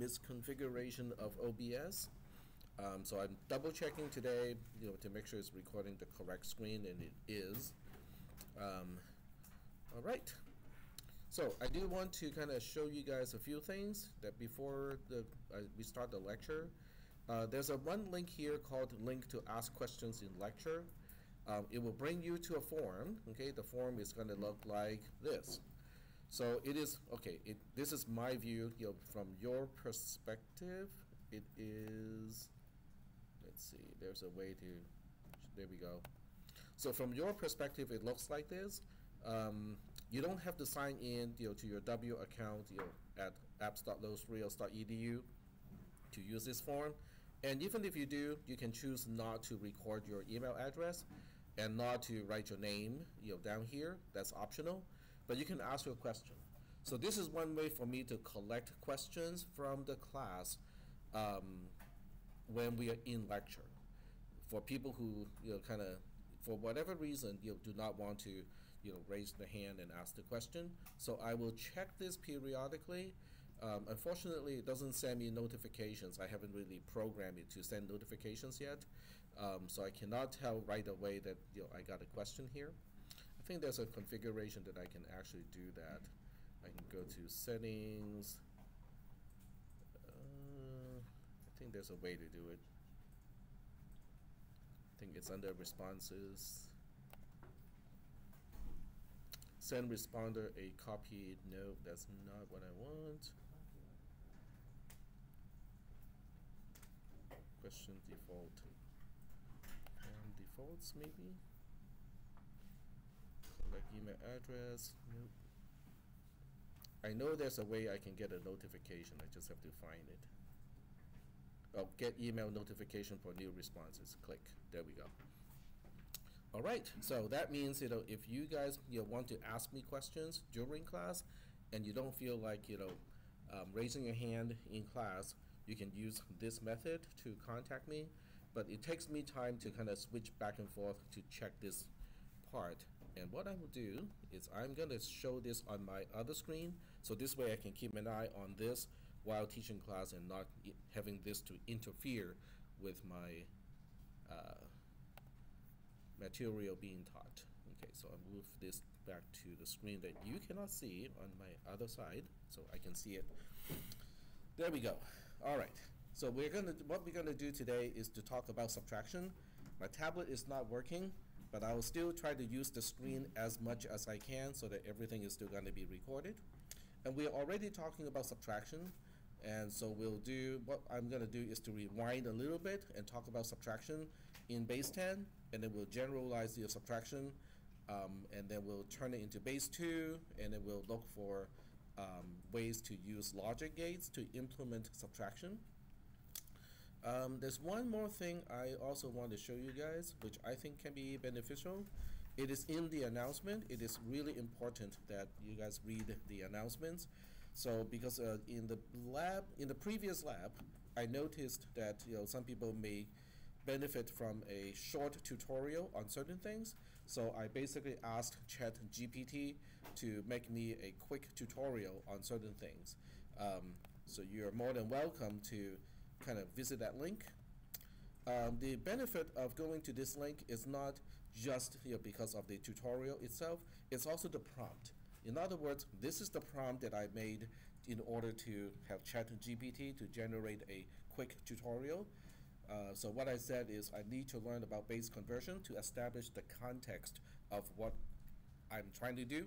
misconfiguration of OBS. Um, so I'm double checking today, you know, to make sure it's recording the correct screen, and it is. Um, all right. So I do want to kind of show you guys a few things that before the uh, we start the lecture. Uh, there's a one link here called link to ask questions in lecture. Um, it will bring you to a form. Okay, the form is going to look like this. So it is okay. It this is my view. You know, from your perspective, it is. Let's see. There's a way to. There we go. So from your perspective, it looks like this. Um, you don't have to sign in you know, to your W account you know, at apps.losrios.edu to use this form. And even if you do, you can choose not to record your email address and not to write your name you know, down here. That's optional. But you can ask your question. So this is one way for me to collect questions from the class um, when we are in lecture. For people who you know kind of for whatever reason you do not want to you know raise the hand and ask the question. So I will check this periodically. Um, unfortunately it doesn't send me notifications. I haven't really programmed it to send notifications yet. Um, so I cannot tell right away that you know I got a question here think there's a configuration that I can actually do that I can go to settings uh, I think there's a way to do it I think it's under responses. Send responder a copied note. That's not what I want. Question default. And defaults maybe. Collect email address. Nope. I know there's a way I can get a notification. I just have to find it oh, get email notification for new responses. Click. There we go. All right. So that means you know if you guys you know, want to ask me questions during class, and you don't feel like you know um, raising your hand in class, you can use this method to contact me. But it takes me time to kind of switch back and forth to check this part. And what I will do is I'm going to show this on my other screen. So this way I can keep an eye on this while teaching class and not having this to interfere with my uh, material being taught. Okay, so I'll move this back to the screen that you cannot see on my other side, so I can see it. There we go. All right. So we're gonna what we're gonna do today is to talk about subtraction. My tablet is not working, but I will still try to use the screen as much as I can so that everything is still going to be recorded. And we're already talking about subtraction. And so we'll do, what I'm going to do is to rewind a little bit and talk about subtraction in base 10, and then we'll generalize the subtraction, um, and then we'll turn it into base 2, and then we'll look for um, ways to use logic gates to implement subtraction. Um, there's one more thing I also want to show you guys, which I think can be beneficial. It is in the announcement. It is really important that you guys read the announcements. So because uh, in the lab, in the previous lab, I noticed that you know some people may benefit from a short tutorial on certain things. So I basically asked ChatGPT to make me a quick tutorial on certain things. Um, so you're more than welcome to kind of visit that link. Um, the benefit of going to this link is not just you know, because of the tutorial itself, it's also the prompt. In other words, this is the prompt that I made in order to have ChatGPT to generate a quick tutorial. Uh, so what I said is I need to learn about base conversion to establish the context of what I'm trying to do.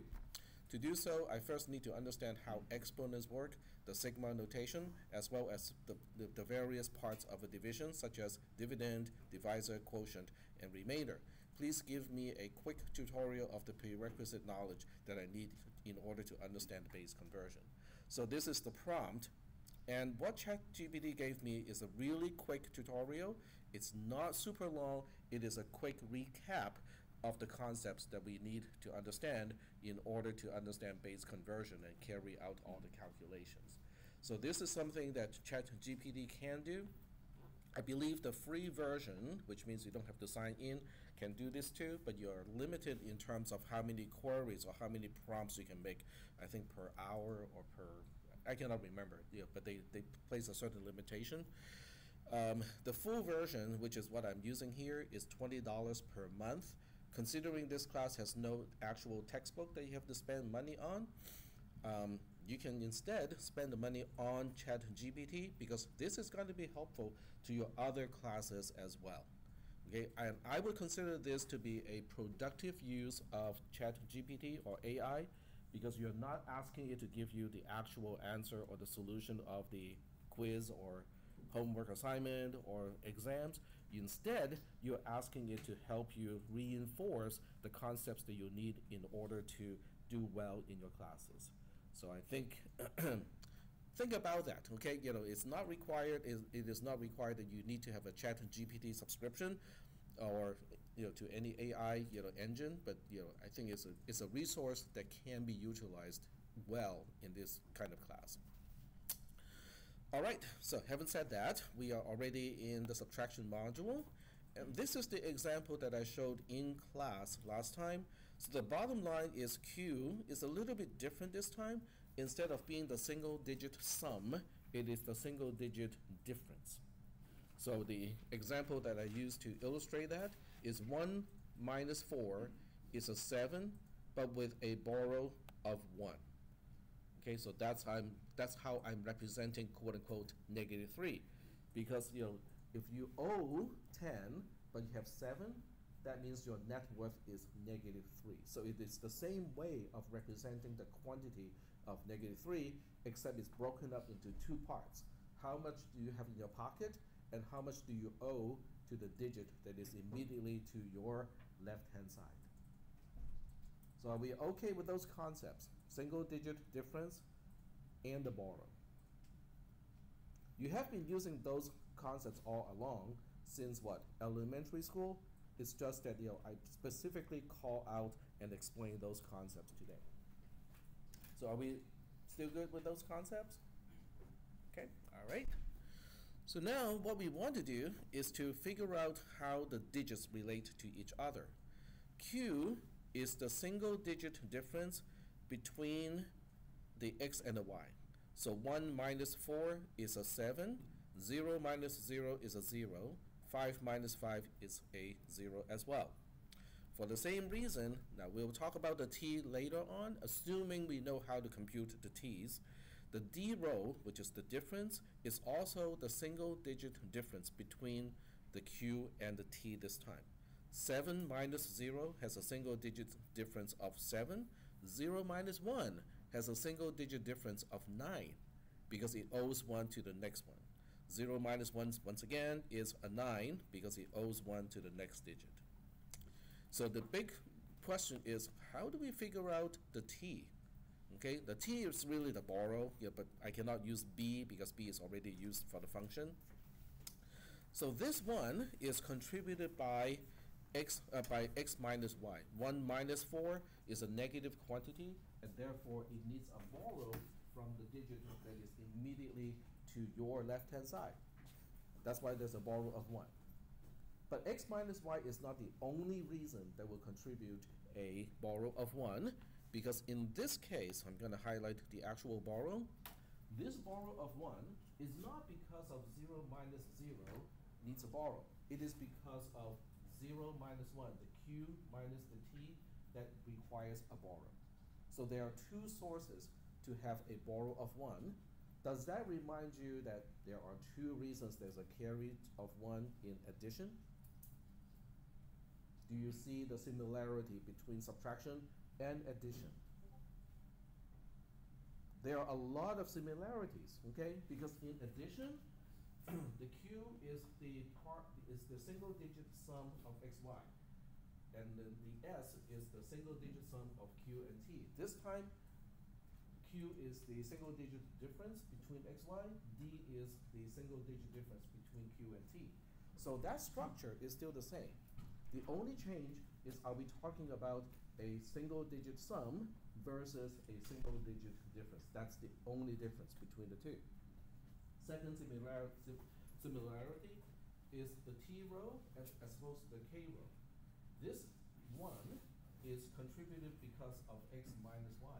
To do so, I first need to understand how exponents work, the sigma notation, as well as the, the, the, various parts of a division, such as dividend, divisor, quotient, and remainder. Please give me a quick tutorial of the prerequisite knowledge that I need in order to understand base conversion. So this is the prompt and what ChatGPT gave me is a really quick tutorial. It's not super long. It is a quick recap of the concepts that we need to understand in order to understand base conversion and carry out all the calculations. So this is something that ChatGPT can do. I believe the free version, which means you don't have to sign in, can do this too, but you're limited in terms of how many queries or how many prompts you can make, I think per hour or per I cannot remember, know, but they, they place a certain limitation. Um, the full version, which is what I'm using here, is twenty dollars per month. Considering this class has no actual textbook that you have to spend money on, um, you can instead spend the money on ChatGPT because this is going to be helpful to your other classes as well. Okay, and I would consider this to be a productive use of ChatGPT or AI because you're not asking it to give you the actual answer or the solution of the quiz or homework assignment or exams. Instead, you're asking it to help you reinforce the concepts that you need in order to do well in your classes. So I think think about that. Okay, you know, it's not required. It, is not required that you need to have a Chat GPT subscription, or you know, to any AI you know engine. But you know, I think it's a it's a resource that can be utilized well in this kind of class. All right, so having said that, we are already in the subtraction module. And this is the example that I showed in class last time. So the bottom line is Q is a little bit different this time. Instead of being the single digit sum, it is the single digit difference. So the example that I used to illustrate that is 1 minus 4 is a 7, but with a borrow of 1. Okay, so that's how I'm that's how I'm representing quote unquote negative three, because you know if you owe ten but you have seven, that means your net worth is negative three. So it is the same way of representing the quantity of negative three, except it's broken up into two parts. How much do you have in your pocket, and how much do you owe to the digit that is immediately to your left hand side? So are we okay with those concepts? Single digit difference and the borrow. You have been using those concepts all along since what? Elementary school? It's just that you know I specifically call out and explain those concepts today. So are we still good with those concepts? Okay, all right. So now what we want to do is to figure out how the digits relate to each other. Q is the single digit difference between the x and the y. So 1 minus 4 is a 7, 0 minus 0 is a 0, 5 minus 5 is a 0 as well. For the same reason, now we'll talk about the t later on, assuming we know how to compute the t's. The d row, which is the difference, is also the single digit difference between the q and the t this time. 7 minus 0 has a single digit difference of 7. 0 minus 1 has a single digit difference of 9 because it owes 1 to the next one. 0 minus 1 once again is a 9 because it owes 1 to the next digit. So the big question is how do we figure out the t? Okay, the t is really the borrow, yeah, but I cannot use b because b is already used for the function. So this one is contributed by x uh, by x minus y. 1 minus 4 is a negative quantity, and therefore it needs a borrow from the digit that is immediately to your left-hand side. That's why there's a borrow of 1. But x minus y is not the only reason that will contribute a borrow of 1, because in this case, I'm going to highlight the actual borrow. This borrow of 1 is not because of 0 minus 0 needs a borrow. It is because of 0 minus 1, the q minus the t, that requires a borrow. So there are two sources to have a borrow of 1. Does that remind you that there are two reasons there's a carry of 1 in addition? Do you see the similarity between subtraction and addition? There are a lot of similarities, okay? Because in addition, the q is the part is the single digit sum of xy. And then the s is the single digit sum of q and t. This time q is the single digit difference between xy, d is the single digit difference between q and t. So that structure is still the same. The only change is are we talking about a single digit sum versus a single digit difference. That's the only difference between the two. Second similarity, similarity is the T row as, as opposed to the K row. This one is contributed because of X minus Y.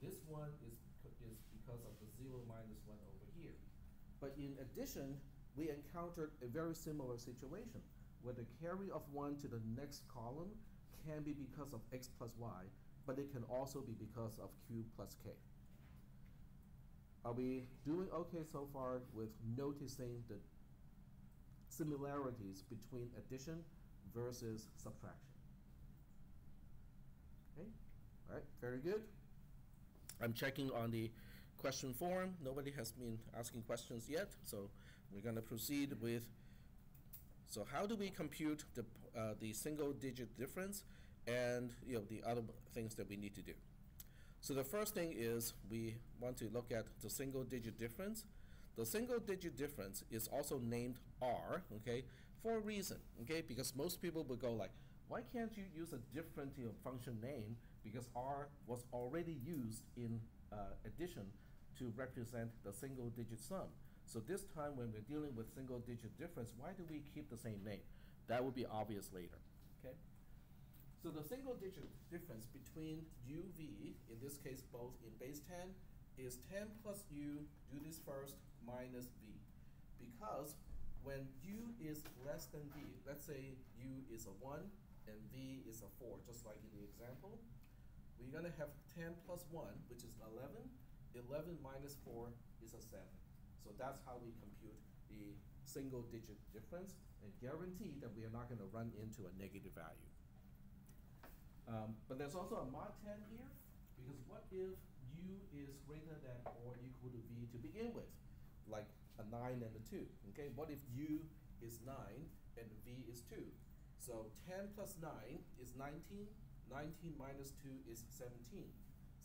This one is, is because of the 0 minus 1 over here. But in addition, we encountered a very similar situation where the carry of 1 to the next column can be because of x plus y, but it can also be because of q plus k. Are we doing okay so far with noticing the similarities between addition versus subtraction? Okay, all right, very good. I'm checking on the question form. Nobody has been asking questions yet, so we're going to proceed with. So how do we compute the uh, the single digit difference and you know the other things that we need to do? So the first thing is we want to look at the single digit difference. The single digit difference is also named R, okay, for a reason, okay, because most people would go like, why can't you use a different you know, function name because R was already used in uh, addition to represent the single digit sum. So this time when we're dealing with single digit difference, why do we keep the same name? That will be obvious later, okay? So the single digit difference between uv, in this case both in base 10, is 10 plus u, do this first, minus v. Because when u is less than v, let's say u is a 1 and v is a 4, just like in the example, we're going to have 10 plus 1, which is 11. 11 minus 4 is a 7. So that's how we compute the single digit difference and guarantee that we are not going to run into a negative value. Um, but there's also a mod 10 here, because what if u is greater than or equal to v to begin with, like a 9 and a 2, okay? What if u is 9 and v is 2? So 10 plus 9 is 19, 19 minus 2 is 17.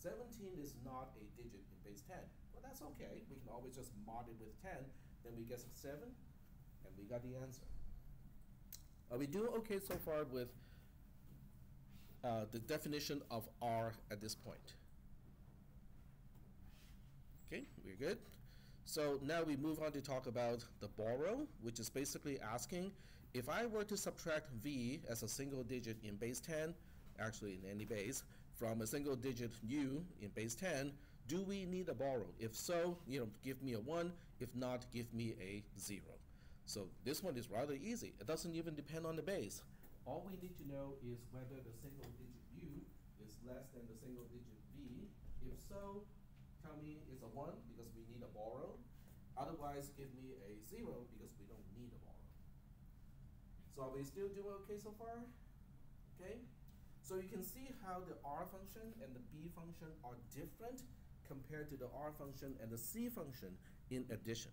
17 is not a digit in base 10. Well, that's okay. We can always just mod it with 10. Then we get 7, and we got the answer. Are we doing okay so far with uh, the definition of R at this point. Okay, we're good. So now we move on to talk about the borrow, which is basically asking if I were to subtract V as a single digit in base 10, actually in any base, from a single digit U in base 10, do we need a borrow? If so, you know, give me a 1. If not, give me a 0. So this one is rather easy. It doesn't even depend on the base. All we need to know is whether the single digit u is less than the single digit v. If so, tell me it's a 1 because we need a borrow. Otherwise, give me a 0 because we don't need a borrow. So are we still doing okay so far? Okay? So you can see how the r function and the b function are different compared to the r function and the c function in addition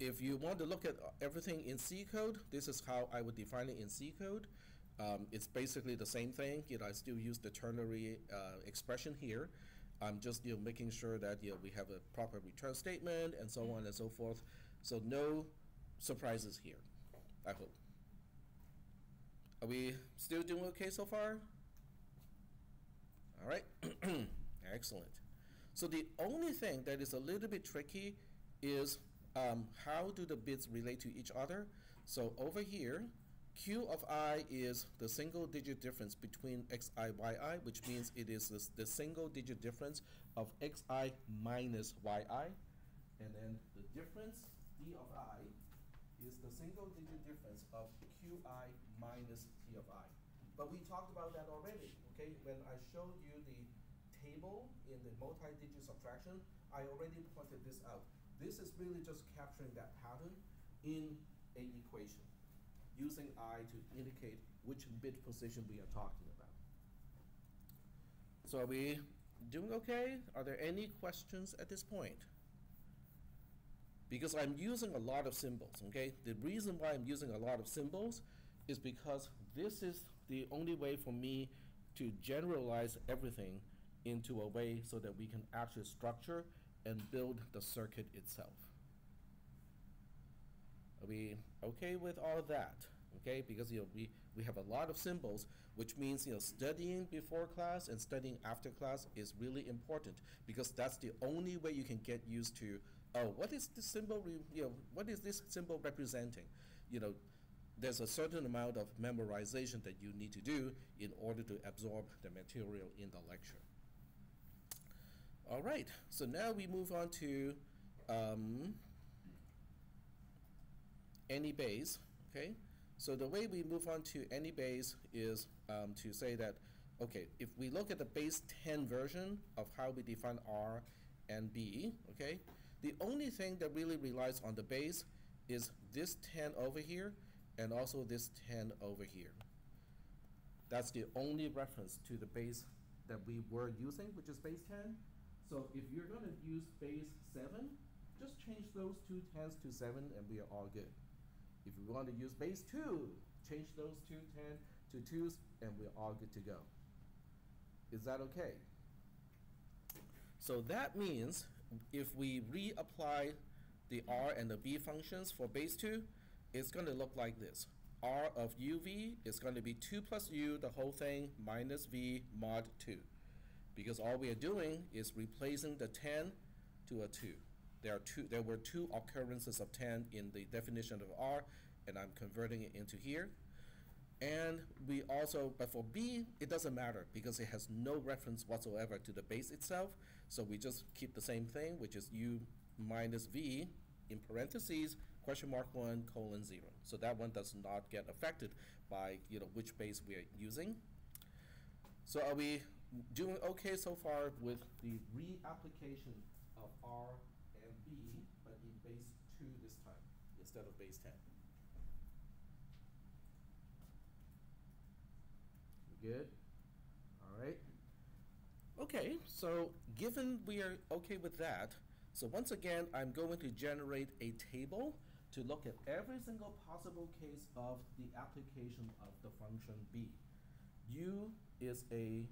if you want to look at everything in C code, this is how I would define it in C code. Um, it's basically the same thing. You know, I still use the ternary uh, expression here. I'm just you know making sure that you know we have a proper return statement and so on and so forth. So no surprises here. I hope. Are we still doing okay so far? All right, excellent. So the only thing that is a little bit tricky is um, how do the bits relate to each other? So over here, Q of i is the single digit difference between xi, yi, which means it is the, the single digit difference of xi minus yi. And then the difference, d of i, is the single digit difference of qi minus t of i. But we talked about that already, okay? When I showed you the table in the multi-digit subtraction, I already pointed this out. This is really just capturing that pattern in an equation using i to indicate which bit position we are talking about. So are we doing okay? Are there any questions at this point? Because I'm using a lot of symbols, okay? The reason why I'm using a lot of symbols is because this is the only way for me to generalize everything into a way so that we can actually structure and build the circuit itself. Are we okay with all that? Okay, because you know we, we have a lot of symbols, which means you know studying before class and studying after class is really important because that's the only way you can get used to oh what is this symbol you know what is this symbol representing? You know, there's a certain amount of memorization that you need to do in order to absorb the material in the lecture. All right, so now we move on to um, any base, okay? So the way we move on to any base is um, to say that, okay, if we look at the base 10 version of how we define R and B, okay, the only thing that really relies on the base is this 10 over here and also this 10 over here. That's the only reference to the base that we were using, which is base 10. So if you're going to use base 7, just change those two 10s to 7 and we are all good. If we want to use base 2, change those two 10 to 2s and we're all good to go. Is that okay? So that means if we reapply the R and the B functions for base 2, it's going to look like this. R of uv is going to be 2 plus u, the whole thing, minus v mod 2. Because all we are doing is replacing the 10 to a 2. There, are two, there were two occurrences of 10 in the definition of R, and I'm converting it into here. And we also, but for B, it doesn't matter because it has no reference whatsoever to the base itself. So we just keep the same thing, which is U minus V in parentheses, question mark one, colon zero. So that one does not get affected by, you know, which base we are using. So are we doing okay so far with the reapplication of R and B, but in base two this time instead of base 10? Good? All right. Okay, so given we are okay with that, so once again, I'm going to generate a table to look at every single possible case of the application of the function b. u is a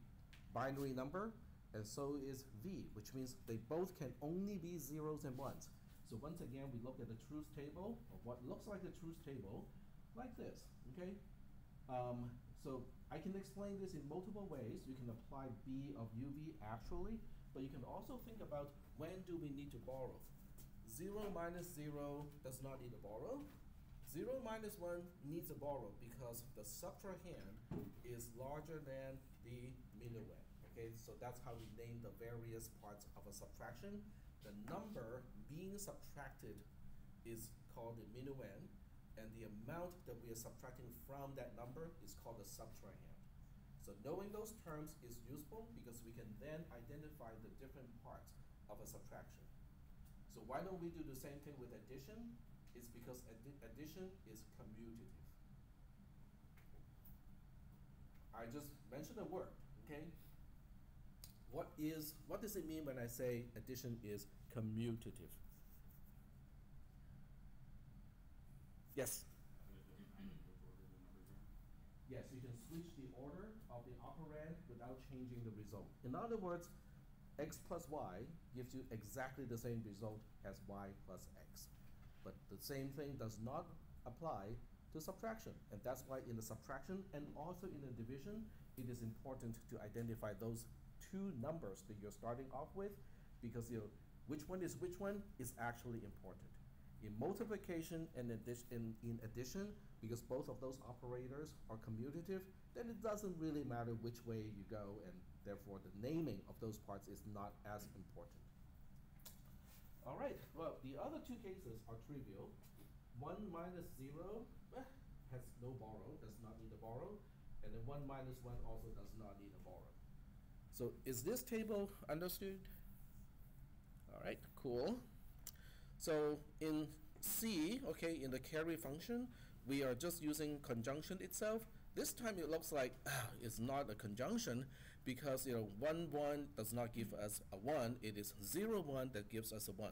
binary number, and so is v, which means they both can only be zeros and ones. So once again, we look at the truth table, or what looks like the truth table, like this, okay? Um, so I can explain this in multiple ways. You can apply B of UV actually, but you can also think about when do we need to borrow. 0 minus 0 does not need to borrow. 0 minus 1 needs a borrow because the subtrahend is larger than the minuend. Okay, so that's how we name the various parts of a subtraction. The number being subtracted is called the minuend, and the amount that we are subtracting from that number is called the subtrahend. So knowing those terms is useful because we can then identify the different parts of a subtraction. So why don't we do the same thing with addition? It's because addi addition is commutative. I just mentioned a word, okay? What is what does it mean when I say addition is commutative? Yes. Yes, you can switch the order of the operand without changing the result. In other words, x plus y gives you exactly the same result as y plus x. But the same thing does not apply to subtraction. And that's why in the subtraction and also in the division, it is important to identify those two numbers that you're starting off with because you know, which one is which one is actually important. In multiplication and addition, in, in addition, because both of those operators are commutative, then it doesn't really matter which way you go, and therefore the naming of those parts is not as important. All right, well, the other two cases are trivial. 1 minus 0 eh, has no borrow, does not need a borrow, and then 1 minus 1 also does not need a borrow. So is this table understood? All right, cool. So in C, okay, in the carry function, we are just using conjunction itself. This time it looks like uh, it's not a conjunction because you know 1 1 does not give us a 1, it is 0 1 that gives us a 1.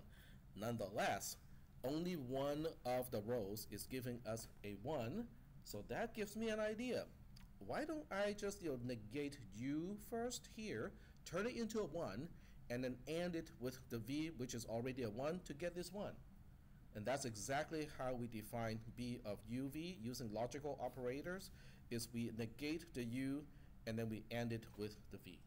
Nonetheless, only one of the rows is giving us a 1, so that gives me an idea. Why don't I just you know, negate u first here, turn it into a 1, and then AND it with the v, which is already a 1, to get this 1. And that's exactly how we define b of uv using logical operators, is we negate the u, and then we AND it with the v.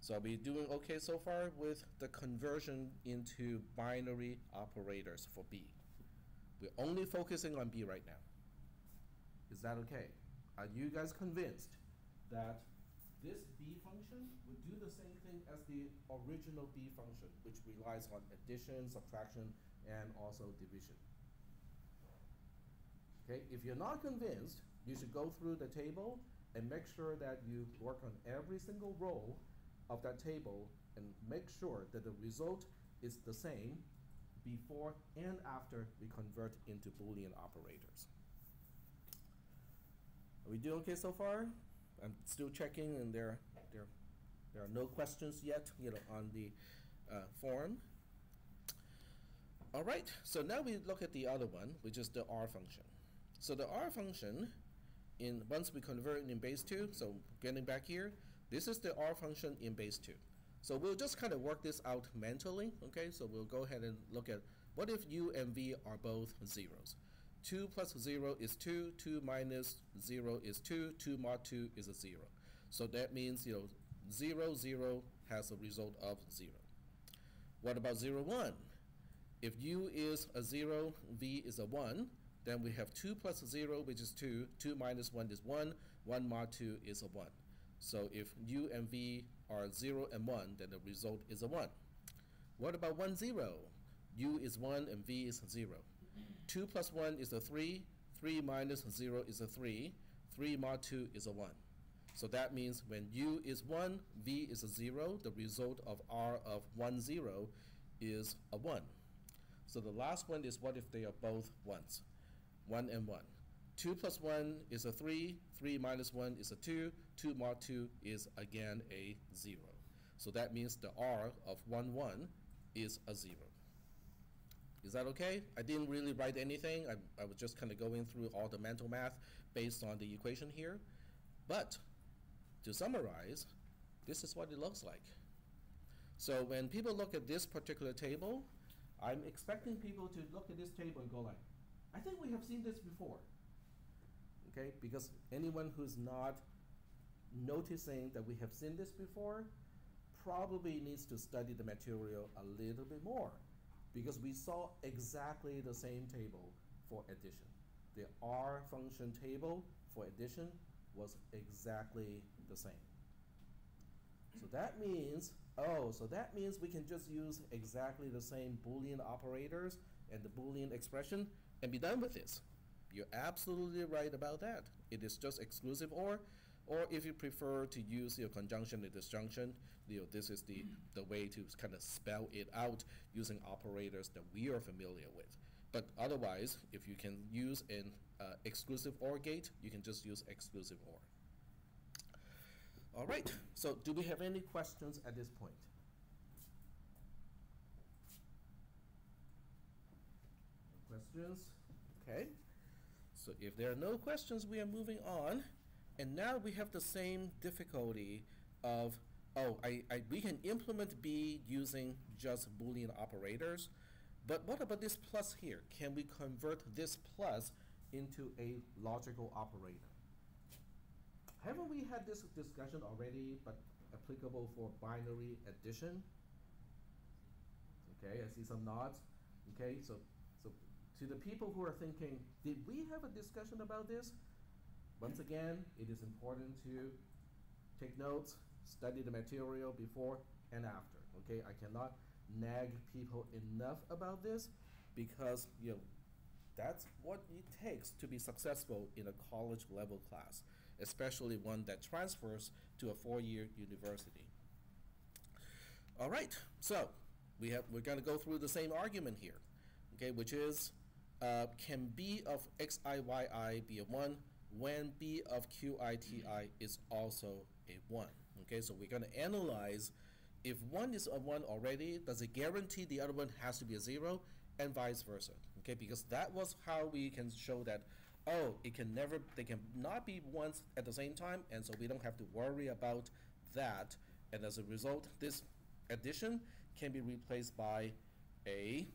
So are we doing okay so far with the conversion into binary operators for b? We're only focusing on b right now. Is that okay? Are you guys convinced that this b function would do the same thing as the original b function, which relies on addition, subtraction, and also division. Okay, if you're not convinced, you should go through the table and make sure that you work on every single row of that table and make sure that the result is the same before and after we convert into Boolean operators. We doing okay so far? I'm still checking and there, there, there are no questions yet, you know, on the uh, form. All right, so now we look at the other one, which is the R function. So the R function, in once we convert it in base 2, so getting back here, this is the R function in base 2. So we'll just kind of work this out mentally, okay? So we'll go ahead and look at what if u and v are both zeros? 2 plus 0 is 2, 2 minus 0 is 2, 2 mod 2 is a 0. So that means, you know, 0, 0 has a result of 0. What about 0, 1? If u is a 0, v is a 1, then we have 2 plus 0, which is 2, 2 minus 1 is 1, 1 mod 2 is a 1. So if u and v are 0 and 1, then the result is a 1. What about 1, 0? u is 1 and v is 0. 2 plus 1 is a 3, 3 minus 0 is a 3, 3 mod 2 is a 1. So that means when u is 1, v is a 0, the result of r of 1, 0 is a 1. So the last one is what if they are both 1s? 1 and 1. 2 plus 1 is a 3, 3 minus 1 is a 2, 2 mod 2 is again a 0. So that means the R of 1, 1 is a 0. Is that okay? I didn't really write anything. I, I was just kind of going through all the mental math based on the equation here. But to summarize, this is what it looks like. So when people look at this particular table, I'm expecting people to look at this table and go like, I think we have seen this before okay? Because anyone who's not noticing that we have seen this before probably needs to study the material a little bit more because we saw exactly the same table for addition. The R function table for addition was exactly the same. So that means, oh, so that means we can just use exactly the same Boolean operators and the Boolean expression and be done with this. You're absolutely right about that. It is just exclusive OR, or if you prefer to use your conjunction and disjunction, you know, this is the, the way to kind of spell it out using operators that we are familiar with. But otherwise, if you can use an uh, exclusive OR gate, you can just use exclusive OR. All right, so do we have any questions at this point? No Questions? Okay. So if there are no questions, we are moving on. And now we have the same difficulty of, oh, I, I, we can implement B using just Boolean operators. But what about this plus here? Can we convert this plus into a logical operator? Haven't we had this discussion already, but applicable for binary addition? Okay, I see some nods. Okay, so so to the people who are thinking, did we have a discussion about this? Once again, it is important to take notes, study the material before and after. Okay, I cannot nag people enough about this because you know that's what it takes to be successful in a college level class, especially one that transfers to a four-year university. All right, so we have we're going to go through the same argument here, okay, which is uh, can b of xi be a 1 when b of qiti is also a 1. Okay, so we're going to analyze if one is a 1 already, does it guarantee the other one has to be a 0 and vice versa? Okay, because that was how we can show that oh, it can never, they can not be ones at the same time, and so we don't have to worry about that. And as a result, this addition can be replaced by a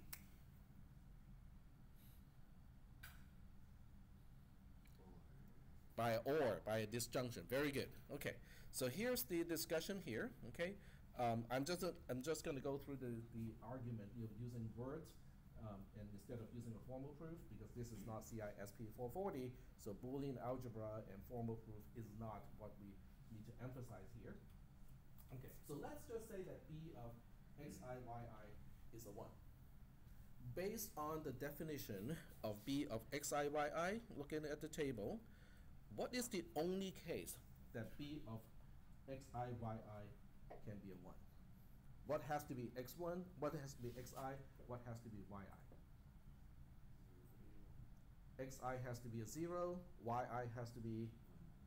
by or, by a disjunction. Very good. Okay, so here's the discussion here. Okay, um, I'm just i I'm just going to go through the, the argument know, using words um, and instead of using a formal proof because this is not CISP 440. So Boolean algebra and formal proof is not what we need to emphasize here. Okay, so let's just say that b of xi, yi is a 1. Based on the definition of b of xi, yi, looking at the table, what is the only case that b of xi, yi can be a 1? What has to be x1, what has to be xi, what has to be yi? xi has to be a 0, yi has to be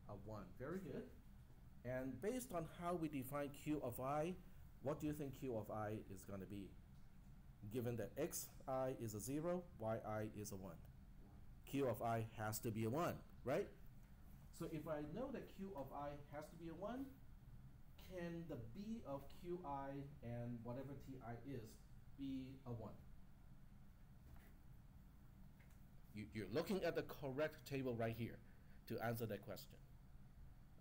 a 1. Very good. And based on how we define q of i, what do you think q of i is going to be? Given that xi is a 0, yi is a 1. q of i has to be a 1, right? So if I know that q of i has to be a 1, can the b of qi and whatever ti is be a 1? You, you're looking at the correct table right here to answer that question.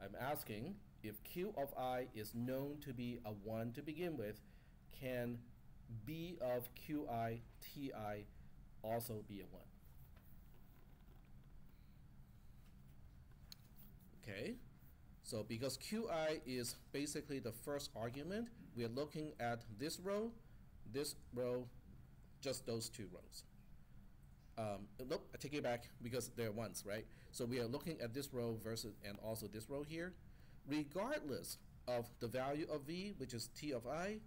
I'm asking if q of i is known to be a 1 to begin with, can b of qi ti also be a 1? Okay, so because qi is basically the first argument, we are looking at this row, this row, just those two rows. Um, nope, I take it back because they're ones, right? So we are looking at this row versus and also this row here. Regardless of the value of v, which is t of i,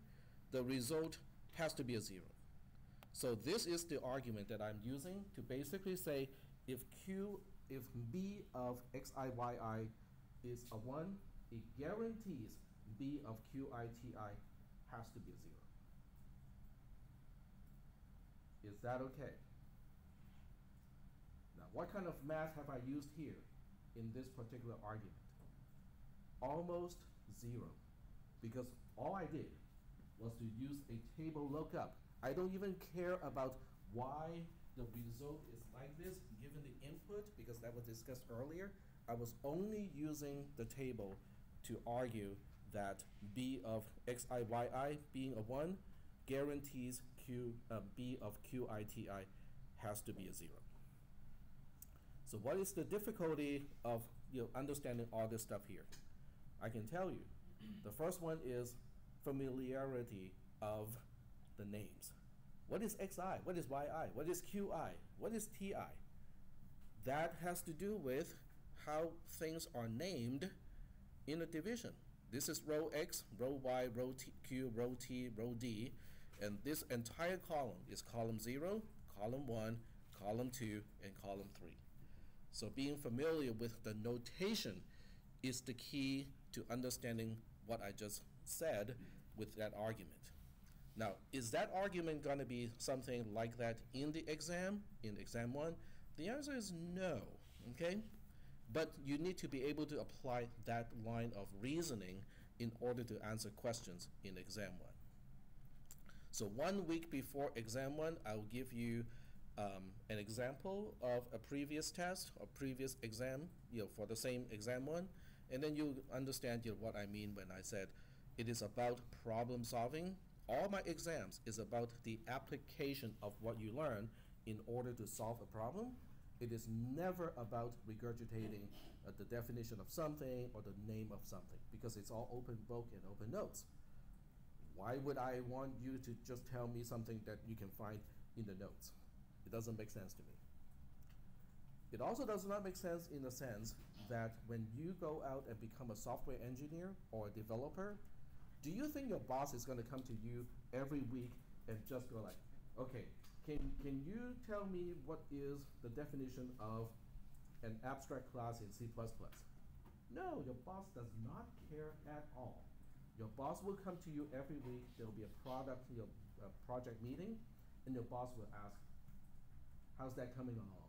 the result has to be a zero. So this is the argument that I'm using to basically say if q, if b of xi, yi is a 1, it guarantees b of qiti has to be a 0. Is that okay? Now, what kind of math have I used here in this particular argument? Almost zero, because all I did was to use a table lookup. I don't even care about why the result is like this given the input, because that was discussed earlier. I was only using the table to argue that b of XIYI being a 1 guarantees q, uh, b of qiti has to be a 0. So what is the difficulty of you know, understanding all this stuff here? I can tell you. The first one is familiarity of the names. What is xi? What is yi? What is qi? What is ti? That has to do with how things are named in a division. This is row x, row y, row t, q, row t, row d, and this entire column is column 0, column 1, column 2, and column 3. So being familiar with the notation is the key to understanding what I just said with that argument. Now, is that argument going to be something like that in the exam, in exam one? The answer is no, okay? But you need to be able to apply that line of reasoning in order to answer questions in exam one. So one week before exam one, I'll give you um, an example of a previous test or previous exam, you know, for the same exam one, and then you understand you know, what I mean when I said it is about problem solving. All my exams is about the application of what you learn in order to solve a problem. It is never about regurgitating uh, the definition of something or the name of something because it's all open book and open notes. Why would I want you to just tell me something that you can find in the notes? It doesn't make sense to me. It also does not make sense in the sense that when you go out and become a software engineer or a developer, do you think your boss is going to come to you every week and just go like, okay, can, can you tell me what is the definition of an abstract class in C++? No, your boss does not care at all. Your boss will come to you every week. There will be a product, your project meeting, and your boss will ask, How's that coming along?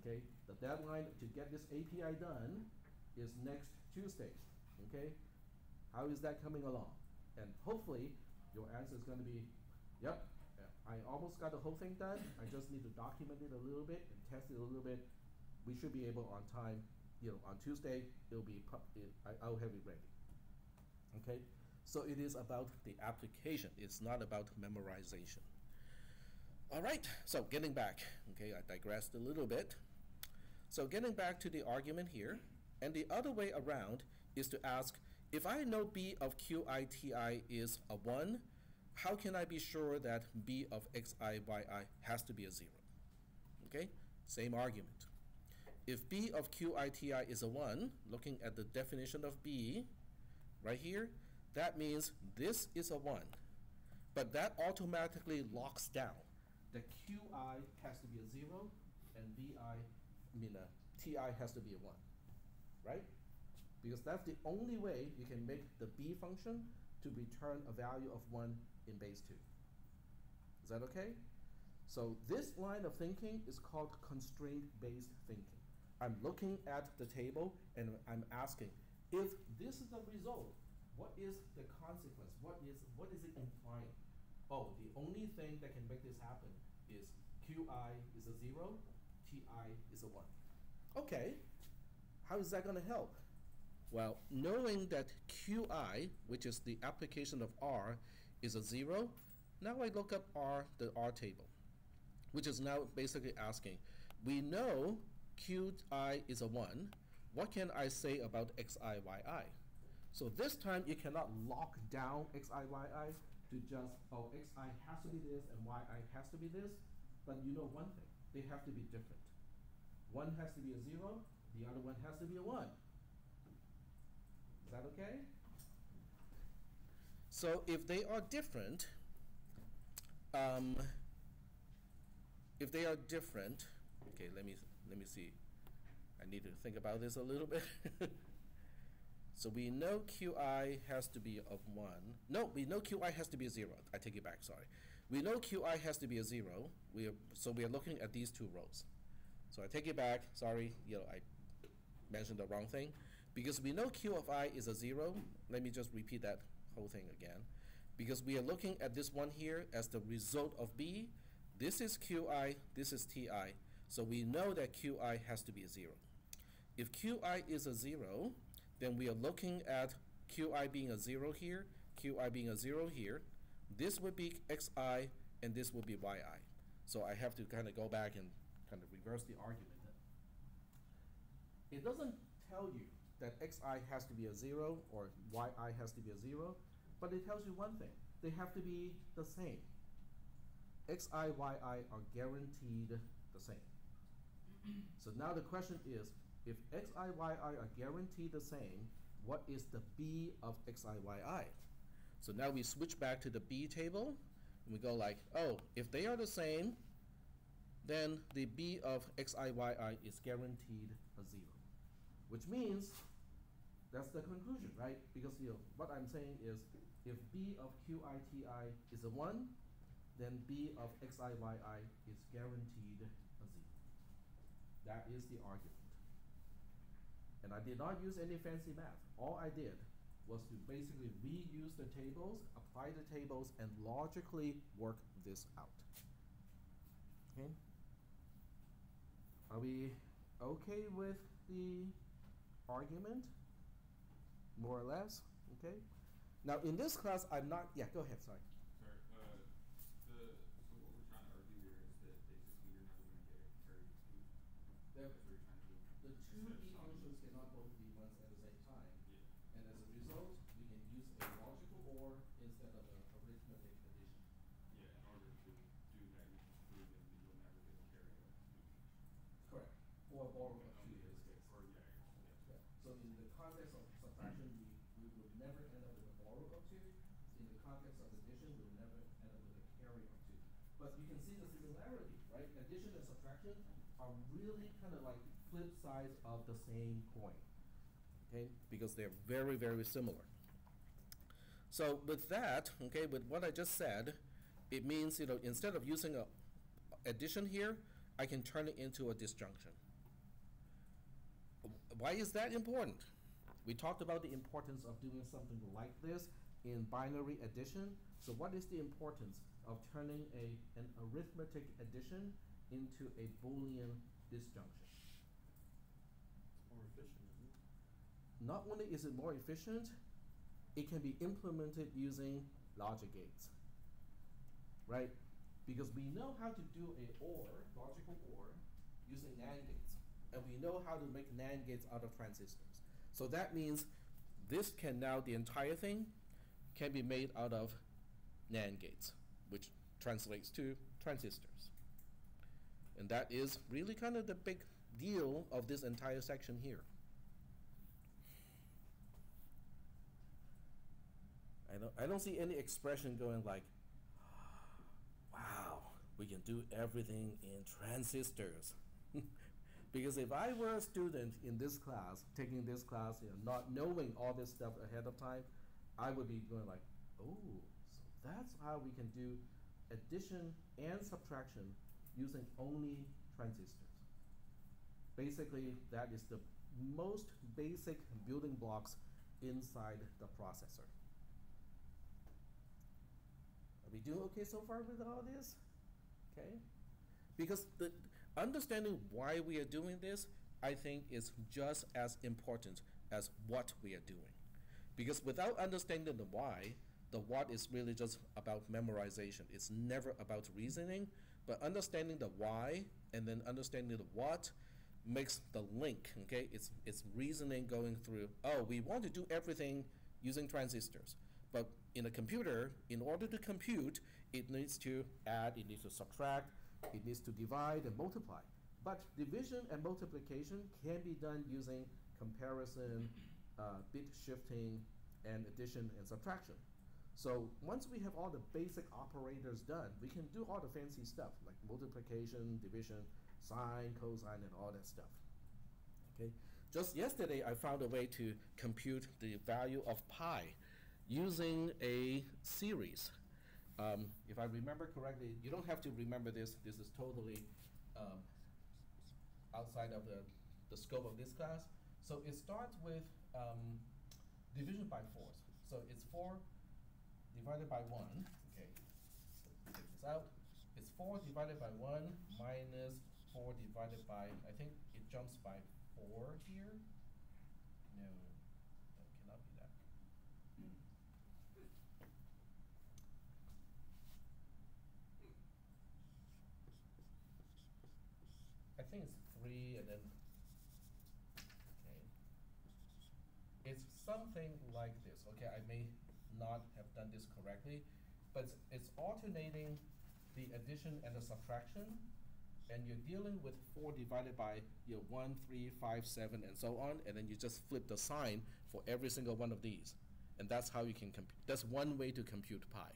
Okay, the deadline to get this API done is next Tuesday. Okay, how is that coming along? And hopefully, your answer is going to be, yep, I almost got the whole thing done. I just need to document it a little bit and test it a little bit. We should be able on time. You know, on Tuesday, it'll be it, I, I'll have it ready. Okay, so it is about the application. It's not about memorization. All right, so getting back, okay, I digressed a little bit. So getting back to the argument here, and the other way around, is to ask, if I know b of QITI is a 1, how can I be sure that b of xi yi has to be a 0? Okay, same argument. If b of QITI is a 1, looking at the definition of b right here, that means this is a 1. But that automatically locks down that qi has to be a 0 and vi, I mean, uh, ti has to be a 1, right? Because that's the only way you can make the b function to return a value of 1 in base 2. Is that okay? So this line of thinking is called constraint-based thinking. I'm looking at the table and I'm asking, if this is the result, what is the consequence? What is, what is it implying? Oh, the only thing that can make this happen is qi is a 0, ti is a 1. Okay, how is that going to help? Well, knowing that qi, which is the application of r, is a 0, now I look up r, the r table, which is now basically asking, we know qi is a 1, what can I say about xi, yi? So this time you cannot lock down xi, yi to just, oh, xi has to be this and yi has to be this, but you know one thing, they have to be different. One has to be a 0, the other one has to be a 1. Is that okay? So if they are different, um, if they are different, okay, let me let me see. I need to think about this a little bit. so we know qi has to be of 1. No, we know qi has to be a 0. I take it back, sorry. We know qi has to be a 0. We are, so we are looking at these two rows. So I take it back. Sorry, you know, I mentioned the wrong thing. Because we know q of i is a 0. Let me just repeat that whole thing again. Because we are looking at this one here as the result of b. This is qi, this is ti. So we know that qi has to be a 0. If qi is a 0, then we are looking at qi being a 0 here, qi being a 0 here. This would be xi, and this would be yi. So I have to kind of go back and kind of reverse the argument. It doesn't tell you that xi has to be a 0 or yi has to be a 0, but it tells you one thing. They have to be the same. xi, yi are guaranteed the same. so now the question is, if xi, yi are guaranteed the same, what is the b of xi, yi? So now we switch back to the b table, and we go like, oh, if they are the same, then the b of xi, yi is guaranteed a 0. Which means, that's the conclusion, right? Because you know, what I'm saying is, if b of qiti is a 1, then b of XIYI is guaranteed a 0. That is the argument. And I did not use any fancy math. All I did was to basically reuse the tables, apply the tables, and logically work this out. Okay? Are we okay with the argument? More or less? Okay? Now, in this class, I'm not, yeah, go ahead, sorry. Sorry, uh, the, so what we're trying to argue here is that basically you're never gonna get a carry of two. The, That's what you're trying to do. the two Instead of b solving functions it. cannot both be ones at the same time. Yeah, And as a result, we can use a logical OR instead of an arithmetic addition. yeah, in order to do that, you just prove that you'll never get a carry of two. Correct. Or borrow of two Okay, in this case. Or, yeah, yeah. Yeah. So in the context of subtraction, we, we would never end up with a borrow of two. In the context of addition, we would never end up with a carry of two. But you can see the similarity, right? Addition are really kind of like flip sides of the same coin. Okay? Because they're very, very similar. So with that, okay, with what I just said, it means, you know, instead of using a addition here, I can turn it into a disjunction. Why is that important? We talked about the importance of doing something like this in binary addition. So what is the importance of turning a, an arithmetic addition into a Boolean disjunction? More efficient, isn't it? Not only is it more efficient, it can be implemented using logic gates. Right? Because we know how to do a OR, logical OR, using NAND gates. And we know how to make NAND gates out of transistors. So that means this can now, the entire thing can be made out of NAND gates, which translates to transistors. And that is really kind of the big deal of this entire section here. I don't, I don't see any expression going like, wow, we can do everything in transistors. because if I were a student in this class, taking this class, you know, not knowing all this stuff ahead of time, I would be going like, oh, so that's how we can do addition and subtraction using only transistors. Basically, that is the most basic building blocks inside the processor. Are we doing okay so far with all this? Okay? Because the understanding why we are doing this, I think, is just as important as what we are doing. Because without understanding the why, the what is really just about memorization. It's never about reasoning, but understanding the why and then understanding the what makes the link, okay? It's, it's reasoning going through, oh, we want to do everything using transistors. But in a computer, in order to compute, it needs to add, it needs to subtract, it needs to divide and multiply. But division and multiplication can be done using comparison, uh, bit shifting, and addition and subtraction. So once we have all the basic operators done, we can do all the fancy stuff like multiplication, division, sine, cosine, and all that stuff. Okay. Just yesterday, I found a way to compute the value of pi using a series. Um, if I remember correctly, you don't have to remember this. This is totally um, outside of the, the scope of this class. So it starts with um, division by fours. So it's 4 divided by 1. Okay, take this out. It's 4 divided by 1 minus 4 divided by, I think it jumps by 4 here. No, that cannot be that. I think it's 3 and then, okay. It's something like this. Okay, I may not have done this correctly, but it's, alternating the addition and the subtraction, and you're dealing with four divided by your one, three, five, seven, and so on, and then you just flip the sign for every single one of these, and that's how you can compute. That's one way to compute pi.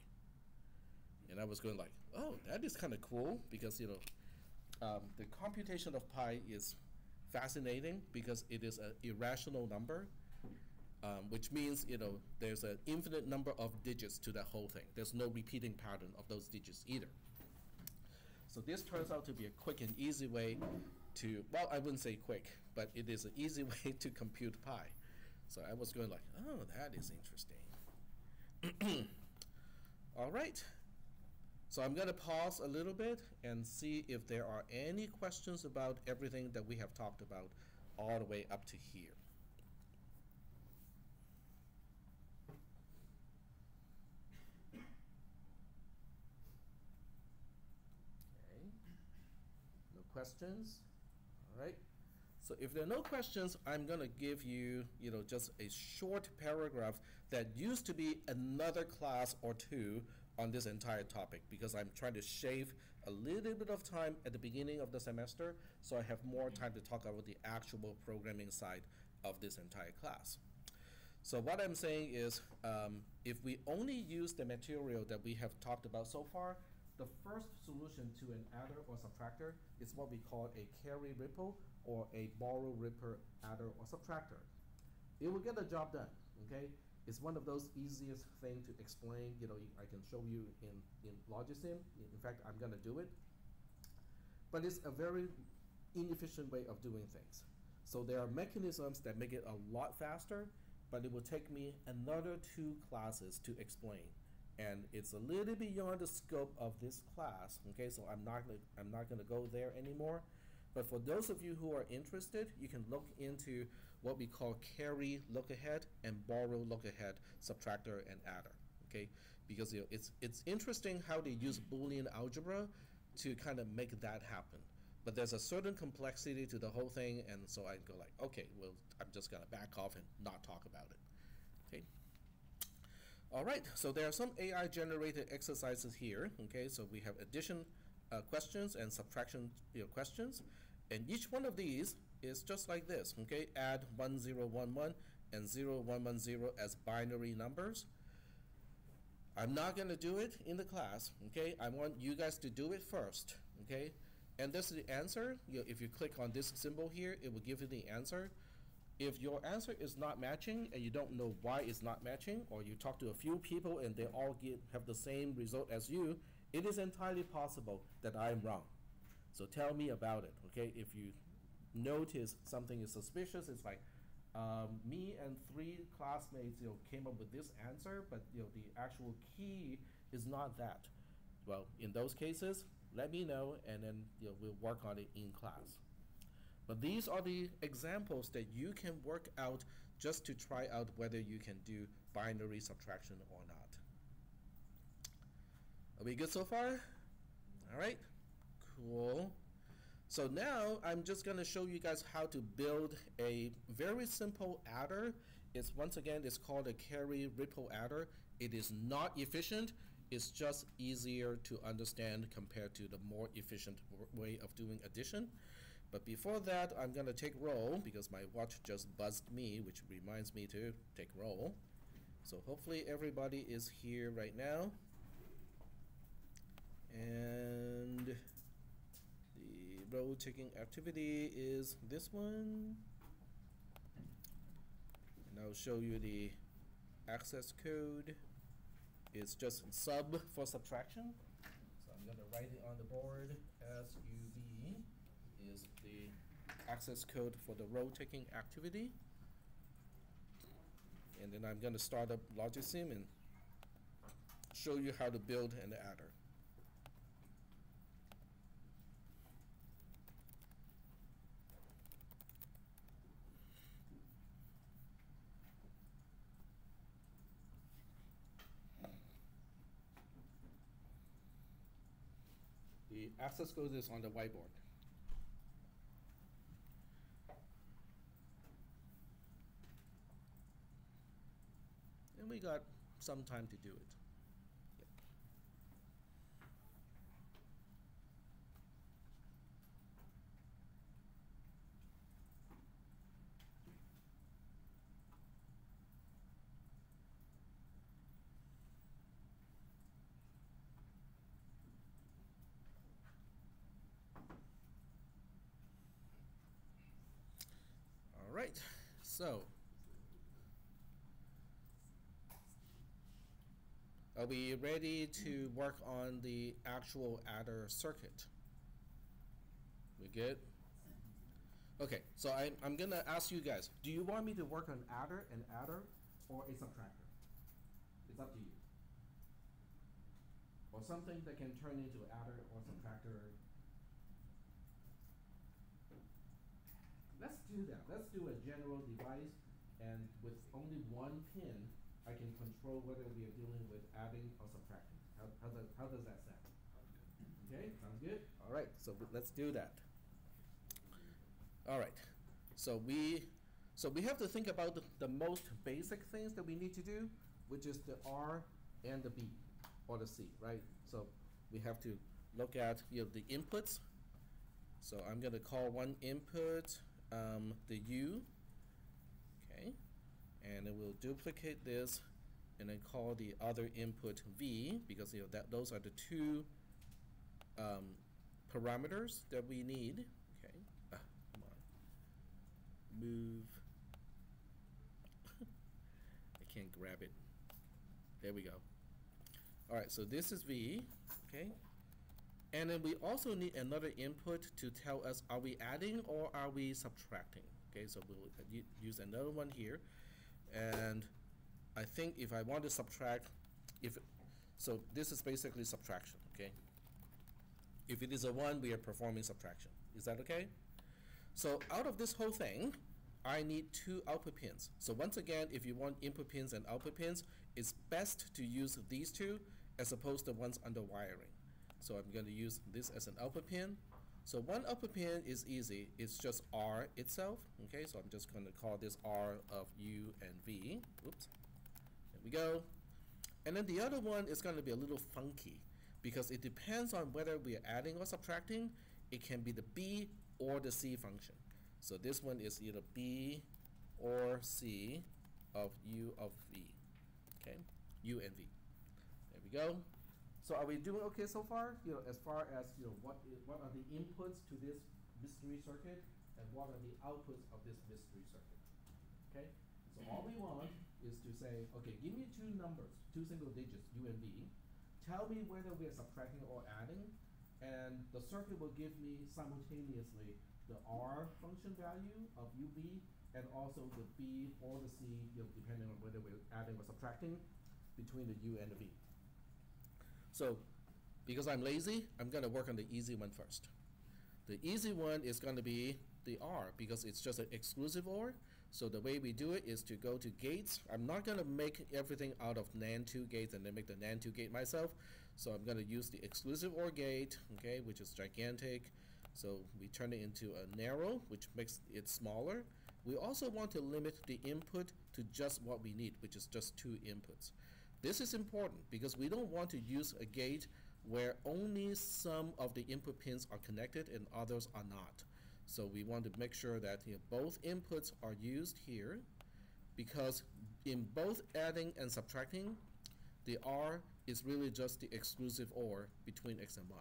And I was going like, oh, that is kind of cool because you know, um, the computation of pi is fascinating because it is an irrational number, um, which means you know there's an infinite number of digits to that whole thing. There's no repeating pattern of those digits either. So this turns out to be a quick and easy way to, well, I wouldn't say quick, but it is an easy way to compute pi. So I was going like, oh, that is interesting. All right. So I'm going to pause a little bit and see if there are any questions about everything that we have talked about all the way up to here. Okay. No questions? All right. So if there are no questions, I'm going to give you, you know, just a short paragraph that used to be another class or two on this entire topic because I'm trying to shave a little bit of time at the beginning of the semester so I have more time to talk about the actual programming side of this entire class. So what I'm saying is um, if we only use the material that we have talked about so far, the first solution to an adder or subtractor is what we call a carry ripple or a borrow ripple adder or subtractor. It will get the job done, okay? It's one of those easiest thing to explain. You know, I can show you in, in Logisim. In fact, I'm gonna do it. But it's a very inefficient way of doing things. So there are mechanisms that make it a lot faster, but it will take me another two classes to explain. And it's a little beyond the scope of this class, okay? So I'm not I'm not gonna go there anymore. But for those of you who are interested, you can look into what we call carry look ahead and borrow look ahead subtractor and adder. Okay, because you know, it's it's interesting how they use Boolean algebra to kind of make that happen. But there's a certain complexity to the whole thing, and so I go like, okay, well, I'm just gonna back off and not talk about it. Okay. All right, so there are some AI generated exercises here. Okay, so we have addition uh, questions and subtraction you know, questions. And each one of these is just like this. Okay, add 1011 and 0110 as binary numbers. I'm not going to do it in the class, okay? I want you guys to do it first, okay? And this is the answer. You if you click on this symbol here, it will give you the answer. If your answer is not matching and you don't know why it's not matching, or you talk to a few people and they all get, have the same result as you, it is entirely possible that I'm wrong. So tell me about it, okay? If you notice something is suspicious, it's like, um, me and three classmates, you know, came up with this answer, but you know, the actual key is not that. Well, in those cases, let me know, and then you know, we'll work on it in class. But these are the examples that you can work out just to try out whether you can do binary subtraction or not. Are we good so far? All right, cool. So now I'm just going to show you guys how to build a very simple adder. It's once again, it's called a carry ripple adder. It is not efficient. It's just easier to understand compared to the more efficient way of doing addition. But before that, I'm going to take roll because my watch just buzzed me, which reminds me to take roll. So hopefully everybody is here right now. And the roll taking activity is this one. And I'll show you the access code. It's just sub for subtraction. So I'm gonna write it on the board. as the access code for the roll taking activity. And then I'm gonna start up Logisim and show you how to build an adder. The access code is on the whiteboard. And got some time to do it. Yep. All right, so. Are we ready to work on the actual adder circuit? We good? Okay, so I, I'm gonna ask you guys, do you want me to work on adder, and adder, or a subtractor? It's up to you. Or something that can turn into adder or subtractor. Let's do that. Let's do a general device, and with only one pin, I can control whether we are dealing with adding or subtracting. How, how, does, how does that sound? Okay, sounds good? All right, so let's do that. All right, so we, so we have to think about the, the most basic things that we need to do, which is the R and the B, or the C, right? So we have to look at, you know, the inputs. So I'm gonna call one input, um, the U? And then we'll duplicate this and then call the other input V because you know that those are the two um, parameters that we need. Okay, ah, come on, move. I can't grab it. There we go. All right, so this is V. Okay, and then we also need another input to tell us are we adding or are we subtracting. Okay, so we'll uh, use another one here. And I think if I want to subtract, if, so this is basically subtraction, okay? If it is a one, we are performing subtraction. Is that okay? So out of this whole thing, I need two output pins. So once again, if you want input pins and output pins, it's best to use these two as opposed to ones under wiring. So I'm going to use this as an output pin. So one upper pin is easy. It's just R itself. Okay, so I'm just going to call this R of U and V. Oops. There we go. And then the other one is going to be a little funky because it depends on whether we are adding or subtracting. It can be the b or the c function. So this one is either b or c of u of v. Okay, u and v. There we go. So are we doing okay so far? You know, as far as you know, what is, what are the inputs to this mystery circuit, and what are the outputs of this mystery circuit? Okay. So all we want is to say, okay, give me two numbers, two single digits, u and v. Tell me whether we are subtracting or adding, and the circuit will give me simultaneously the r function value of uv and also the b or the c, you know, depending on whether we're adding or subtracting between the u and the v. So, because I'm lazy, I'm going to work on the easy one first. The easy one is going to be the R because it's just an exclusive OR. So the way we do it is to go to gates. I'm not going to make everything out of NAND 2 gates and then make the NAND 2 gate myself. So I'm going to use the exclusive OR gate, okay, which is gigantic. So we turn it into a narrow, which makes it smaller. We also want to limit the input to just what we need, which is just two inputs. This is important because we don't want to use a gate where only some of the input pins are connected and others are not. So we want to make sure that you know, both inputs are used here because in both adding and subtracting, the R is really just the exclusive OR between X and Y.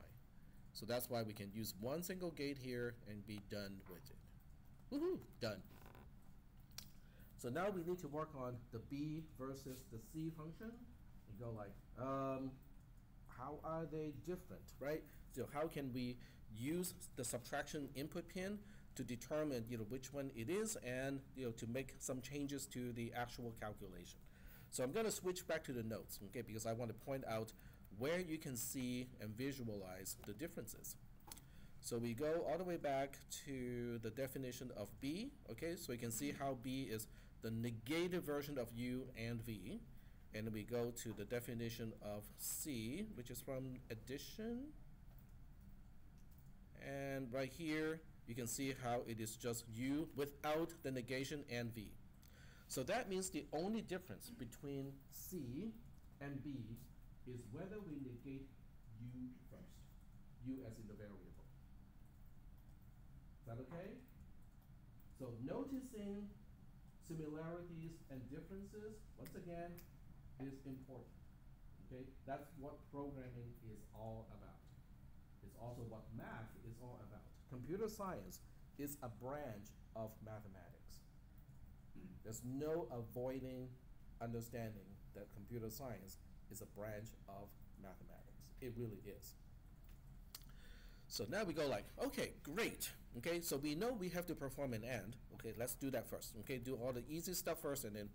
So that's why we can use one single gate here and be done with it. Woohoo, done. So now we need to work on the B versus the C function go like, um, how are they different, right? So how can we use the subtraction input pin to determine, you know, which one it is and, you know, to make some changes to the actual calculation. So I'm going to switch back to the notes, okay, because I want to point out where you can see and visualize the differences. So we go all the way back to the definition of B, okay, so you can see how B is the negated version of U and V. And we go to the definition of C, which is from addition. And right here, you can see how it is just U without the negation and V. So that means the only difference between C and B is whether we negate U first. U as in the variable. Is that okay? So noticing similarities and differences, once again, is important. Okay? That's what programming is all about. It's also what math is all about. Computer science is a branch of mathematics. There's no avoiding understanding that computer science is a branch of mathematics. It really is. So now we go like, okay, great. Okay, so we know we have to perform an AND. Okay, let's do that first. Okay, do all the easy stuff first and then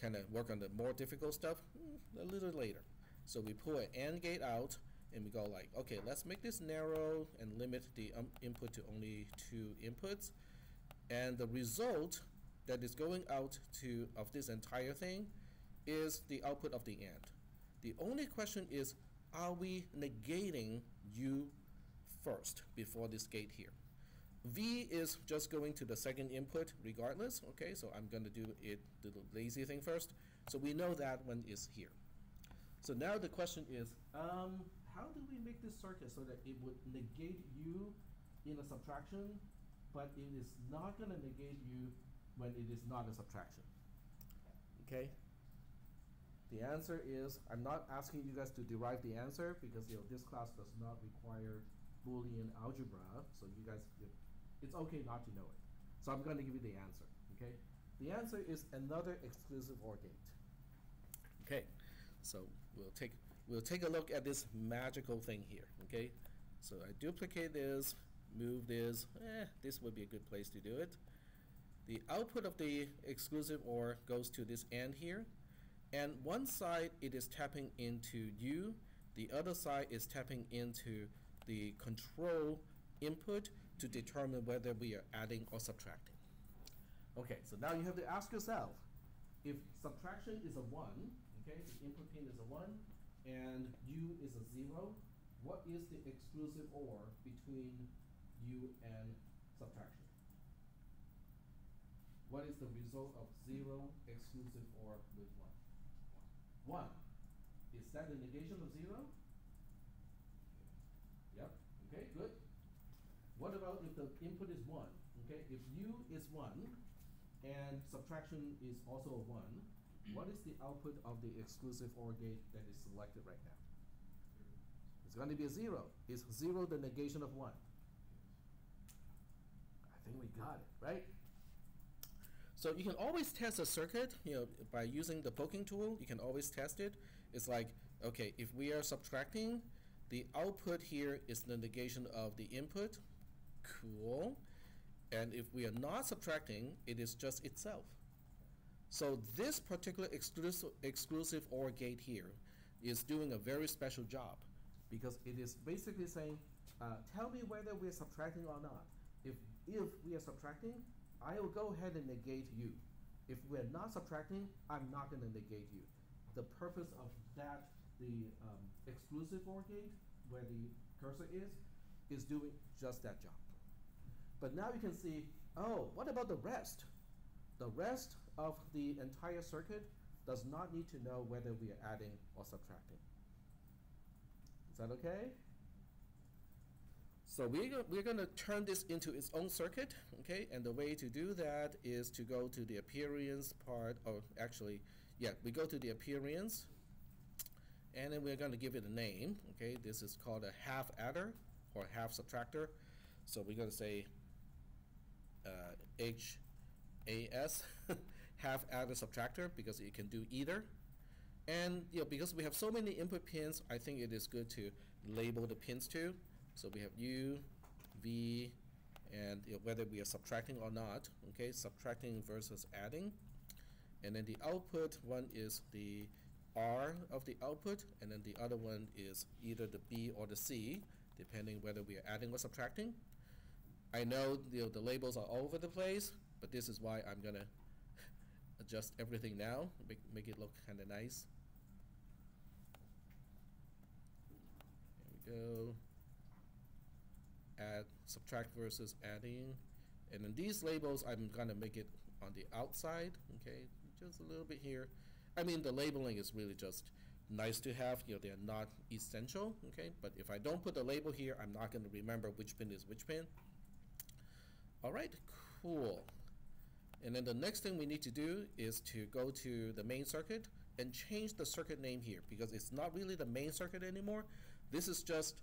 kind of work on the more difficult stuff mm, a little later. So we pull an AND gate out and we go like, okay, let's make this narrow and limit the um, input to only two inputs. And the result that is going out to of this entire thing is the output of the AND. The only question is, are we negating U first before this gate here? V is just going to the second input regardless, okay, so I'm going to do it the lazy thing first. So we know that one is here. So now the question is, um, how do we make this circuit so that it would negate U in a subtraction, but it is not going to negate U when it is not a subtraction? Okay? The answer is, I'm not asking you guys to derive the answer because you know this class does not require Boolean algebra, so you guys, you it's okay not to know it. So I'm going to give you the answer, okay? The answer is another exclusive OR gate. Okay, so we'll take, we'll take a look at this magical thing here, okay? So I duplicate this, move this, eh, this would be a good place to do it. The output of the exclusive OR goes to this AND here, and one side it is tapping into U, the other side is tapping into the control input to determine whether we are adding or subtracting. Okay, so now you have to ask yourself, if subtraction is a 1, okay, the input pin is a 1, and U is a 0, what is the exclusive OR between U and subtraction? What is the result of 0 exclusive OR with 1? one. Is that the negation of zero? Yep, okay, good. What about if the input is one? Okay, if u is one and subtraction is also one, what is the output of the exclusive OR gate that is selected right now? It's going to be a zero. Is zero the negation of one? I think we got it, right? So you can always test a circuit, you know, by using the poking tool. You can always test it. It's like, okay, if we are subtracting, the output here is the negation of the input. Cool. And if we are not subtracting, it is just itself. So this particular exclusive, exclusive OR gate here is doing a very special job because it is basically saying, uh, tell me whether we're subtracting or not. If, if we are subtracting, I will go ahead and negate you. If we're not subtracting, I'm not going to negate you. The purpose of that, the um, exclusive OR gate, where the cursor is, is doing just that job. But now you can see, oh, what about the rest? The rest of the entire circuit does not need to know whether we are adding or subtracting. Is that okay? So we're, we're going to turn this into its own circuit, okay? And the way to do that is to go to the appearance part, or actually, yeah, we go to the appearance, and then we're going to give it a name, okay? This is called a half adder or half subtractor. So we're going to say uh, HAS, half adder subtractor, because it can do either. And you know, because we have so many input pins, I think it is good to label the pins too. So we have U, V, and you know, whether we are subtracting or not, okay, subtracting versus adding. And then the output one is the R of the output, and then the other one is either the B or the C, depending whether we are adding or subtracting. I know, you know the labels are all over the place, but this is why I'm gonna adjust everything now, make, make it look kind of nice. There we go add, subtract versus adding. And then these labels, I'm gonna make it on the outside, okay, just a little bit here. I mean, the labeling is really just nice to have, you know, they're not essential, okay? But if I don't put the label here, I'm not gonna remember which pin is which pin. All right, cool. And then the next thing we need to do is to go to the main circuit and change the circuit name here because it's not really the main circuit anymore. This is just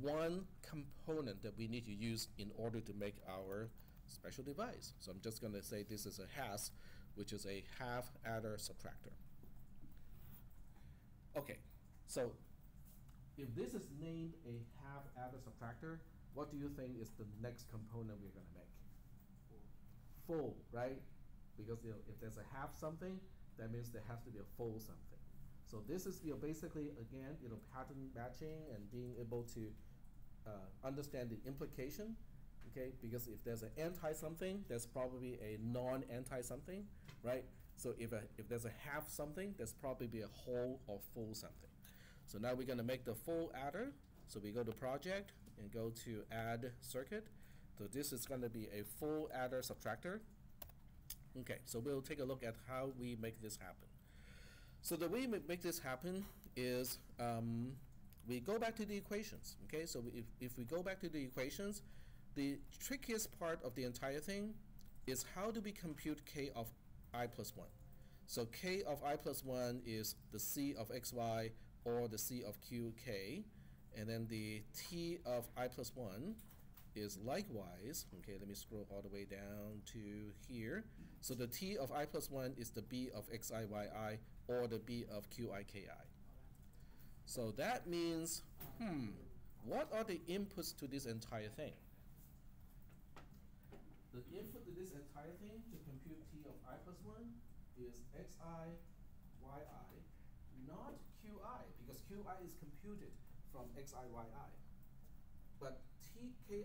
one component that we need to use in order to make our special device. So I'm just going to say this is a HAS, which is a half adder subtractor. Okay, so if this is named a half adder subtractor, what do you think is the next component we're going to make? Full. full, right? Because you know, if there's a half something, that means there has to be a full something. So this is you know, basically, again, you know, pattern matching and being able to uh, understand the implication, okay? Because if there's an anti-something, there's probably a non-anti-something, right? So if, a, if there's a half something, there's probably be a whole or full something. So now we're gonna make the full adder. So we go to project and go to add circuit. So this is gonna be a full adder subtractor. Okay, so we'll take a look at how we make this happen. So the way we make this happen is um, we go back to the equations. Okay, so if, if we go back to the equations, the trickiest part of the entire thing is how do we compute k of i plus 1. So k of i plus 1 is the c of xy or the c of qk, and then the t of i plus 1 is likewise, okay, let me scroll all the way down to here. So the t of i plus 1 is the b of xiyi or the b of qiki. So that means, hmm, what are the inputs to this entire thing? The input to this entire thing to compute t of i plus 1 is xi, yi, not qi, because qi is computed from xi, yi. But tki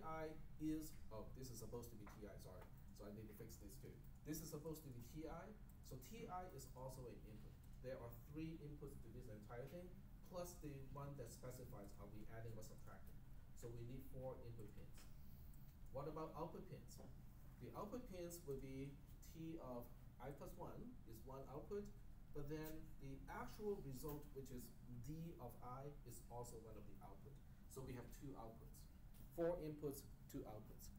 is, oh, this is supposed to be ti, sorry. So I need to fix this too. This is supposed to be ti, so ti is also an input. There are three inputs to this entire thing, plus the one that specifies are we adding or subtracting. So we need four input pins. What about output pins? The output pins will be T of i plus 1 is one output, but then the actual result, which is d of i, is also one of the output. So we have two outputs, four inputs, two outputs.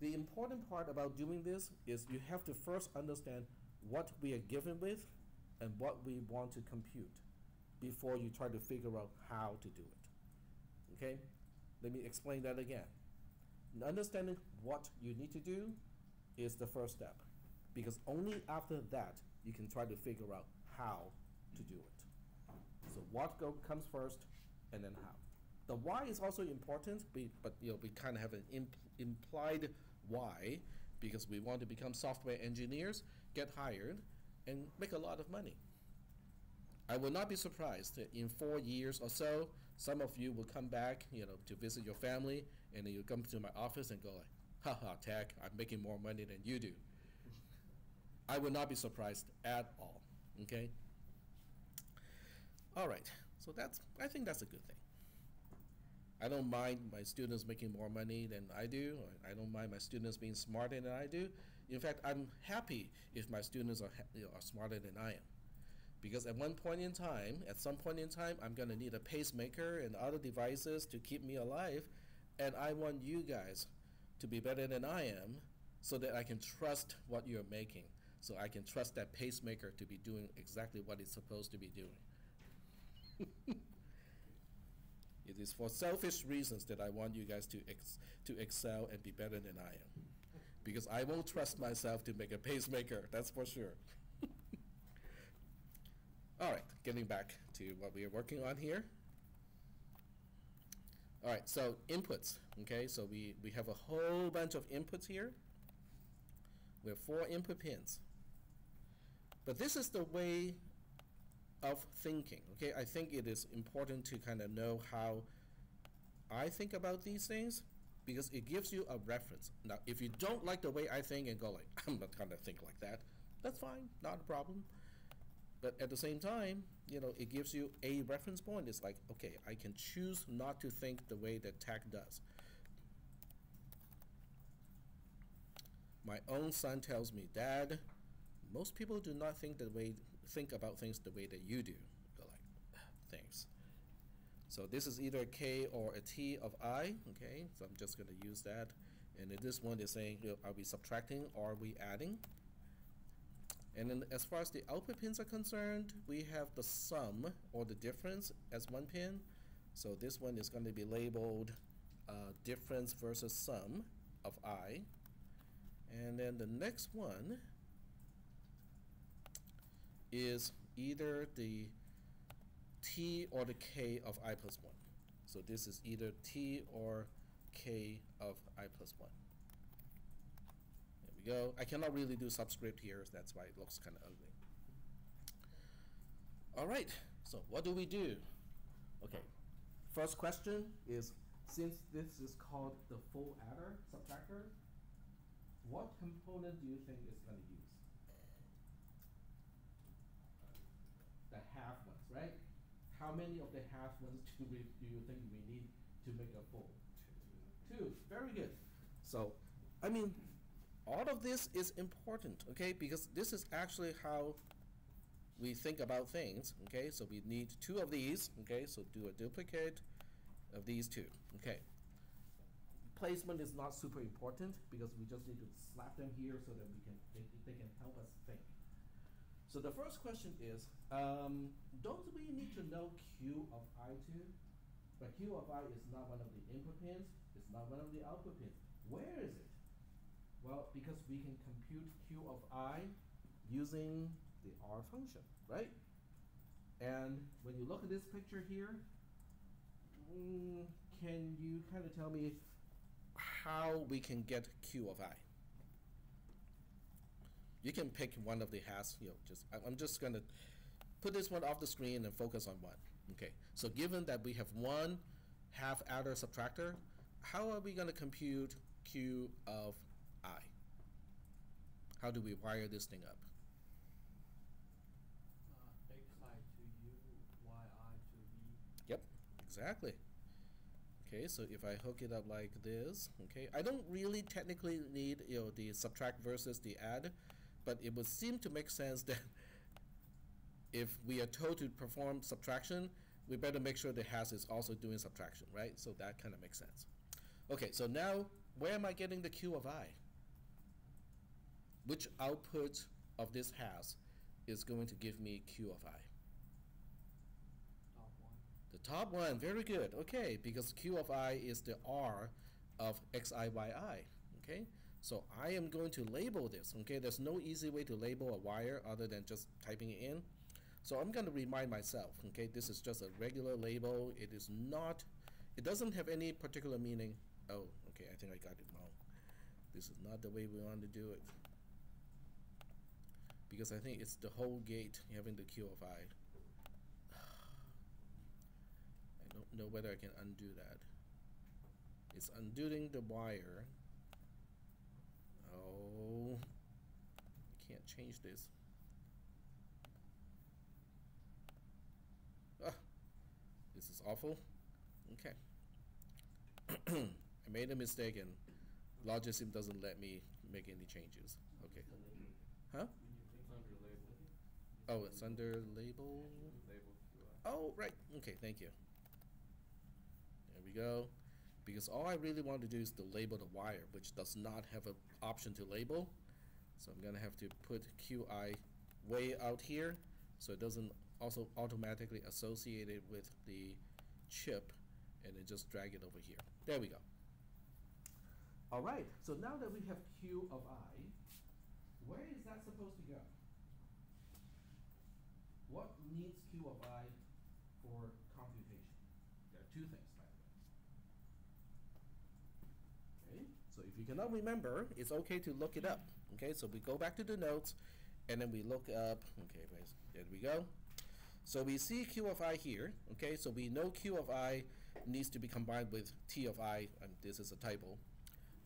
The important part about doing this is you have to first understand what we are given with and what we want to compute before you try to figure out how to do it. Okay? Let me explain that again. Understanding what you need to do is the first step because only after that you can try to figure out how to do it. So what go, comes first and then how. The why is also important, but you know we kind of have an imp- implied why because we want to become software engineers, get hired, and make a lot of money. I will not be surprised that in four years or so, some of you will come back, you know, to visit your family, and then you come to my office and go like, "Haha, Tak, I'm making more money than you do." I will not be surprised at all. Okay. All right. So that's I think that's a good thing. I don't mind my students making more money than I do. I don't mind my students being smarter than I do. In fact, I'm happy if my students are, you know, are smarter than I am. Because at one point in time, at some point in time, I'm going to need a pacemaker and other devices to keep me alive. And I want you guys to be better than I am so that I can trust what you're making. So I can trust that pacemaker to be doing exactly what it's supposed to be doing. It is for selfish reasons that I want you guys to ex- to excel and be better than I am, because I won't trust myself to make a pacemaker. That's for sure. All right, getting back to what we are working on here. All right, so inputs. Okay, so we we have a whole bunch of inputs here. We have four input pins. But this is the way of thinking. Okay, I think it is important to kind of know how I think about these things because it gives you a reference. Now, if you don't like the way I think and go like, I'm not gonna think like that, that's fine, not a problem. But at the same time, you know, it gives you a reference point. It's like, okay, I can choose not to think the way that Tak does. My own son tells me, Dad, most people do not think the way think about things the way that you do. Like, thanks. So this is either a k or a t of i. Okay, so I'm just going to use that. And then this one is saying, you know, are we subtracting or are we adding? And then as far as the output pins are concerned, we have the sum or the difference as one pin. So this one is going to be labeled uh, difference versus sum of i. And then the next one is either the t or the k of i plus 1. So this is either t or k of i plus 1. There we go. I cannot really do subscript here, so that's why it looks kind of ugly. All right, so what do we do? Okay, first question is, since this is called the full adder subtractor, what component do you think it's going to use? the half ones, right? How many of the half ones do we do you think we need to make a full? Two. Very good. So, I mean, all of this is important, okay? Because this is actually how we think about things, okay? So we need two of these, okay? So do a duplicate of these two, okay? Placement is not super important because we just need to slap them here so that we can they, they can help us think. So the first question is, um, don't we need to know Q of I2? But Q of I is not one of the input pins, it's not one of the output pins. Where is it? Well, because we can compute Q of I using the R function, right? And when you look at this picture here, mm, can you kind of tell me how we can get Q of I? You can pick one of the has, you know, just, I- I'm just gonna put this one off the screen and focus on one. Okay, so given that we have one half adder subtractor, how are we gonna compute Q of I? How do we wire this thing up? Uh, xi to u, yi to v. Yep, exactly. Okay, so if I hook it up like this, okay, I don't really technically need you know the subtract versus the add, but it would seem to make sense that if we are told to perform subtraction, we better make sure the HAS is also doing subtraction, right? So that kind of makes sense. Okay, so now where am I getting the Q of i? Which output of this HAS is going to give me Q of i? Top one. The top one, very good. Okay, because Q of i is the R of xiyi. Okay, so I am going to label this. Okay, there's no easy way to label a wire other than just typing it in. So I'm going to remind myself. Okay, this is just a regular label. It is not. It doesn't have any particular meaning. Oh, okay. I think I got it wrong. This is not the way we want to do it. Because I think it's the whole gate having the Q of i. I don't know whether I can undo that. It's undoing the wire. Oh, I can't change this. Ah, this is awful. Okay. I made a mistake and Logisim doesn't let me make any changes. Okay. Huh? It's under label. Oh, it's under. Label Oh, right. Okay, thank you. There we go. Because all I really want to do is to label the wire, which does not have an option to label. So I'm gonna have to put QI way out here, so it doesn't also automatically associate it with the chip, and then just drag it over here. There we go. All right, so now that we have Q of I, where is that supposed to go? What needs Q of I for computation? There are two things, by the way. Okay, so if you cannot remember, it's okay to look it up. Okay, so we go back to the notes, and then we look up. Okay, there we go. So we see Q of I here. Okay, so we know Q of I needs to be combined with T of I, and this is a typo,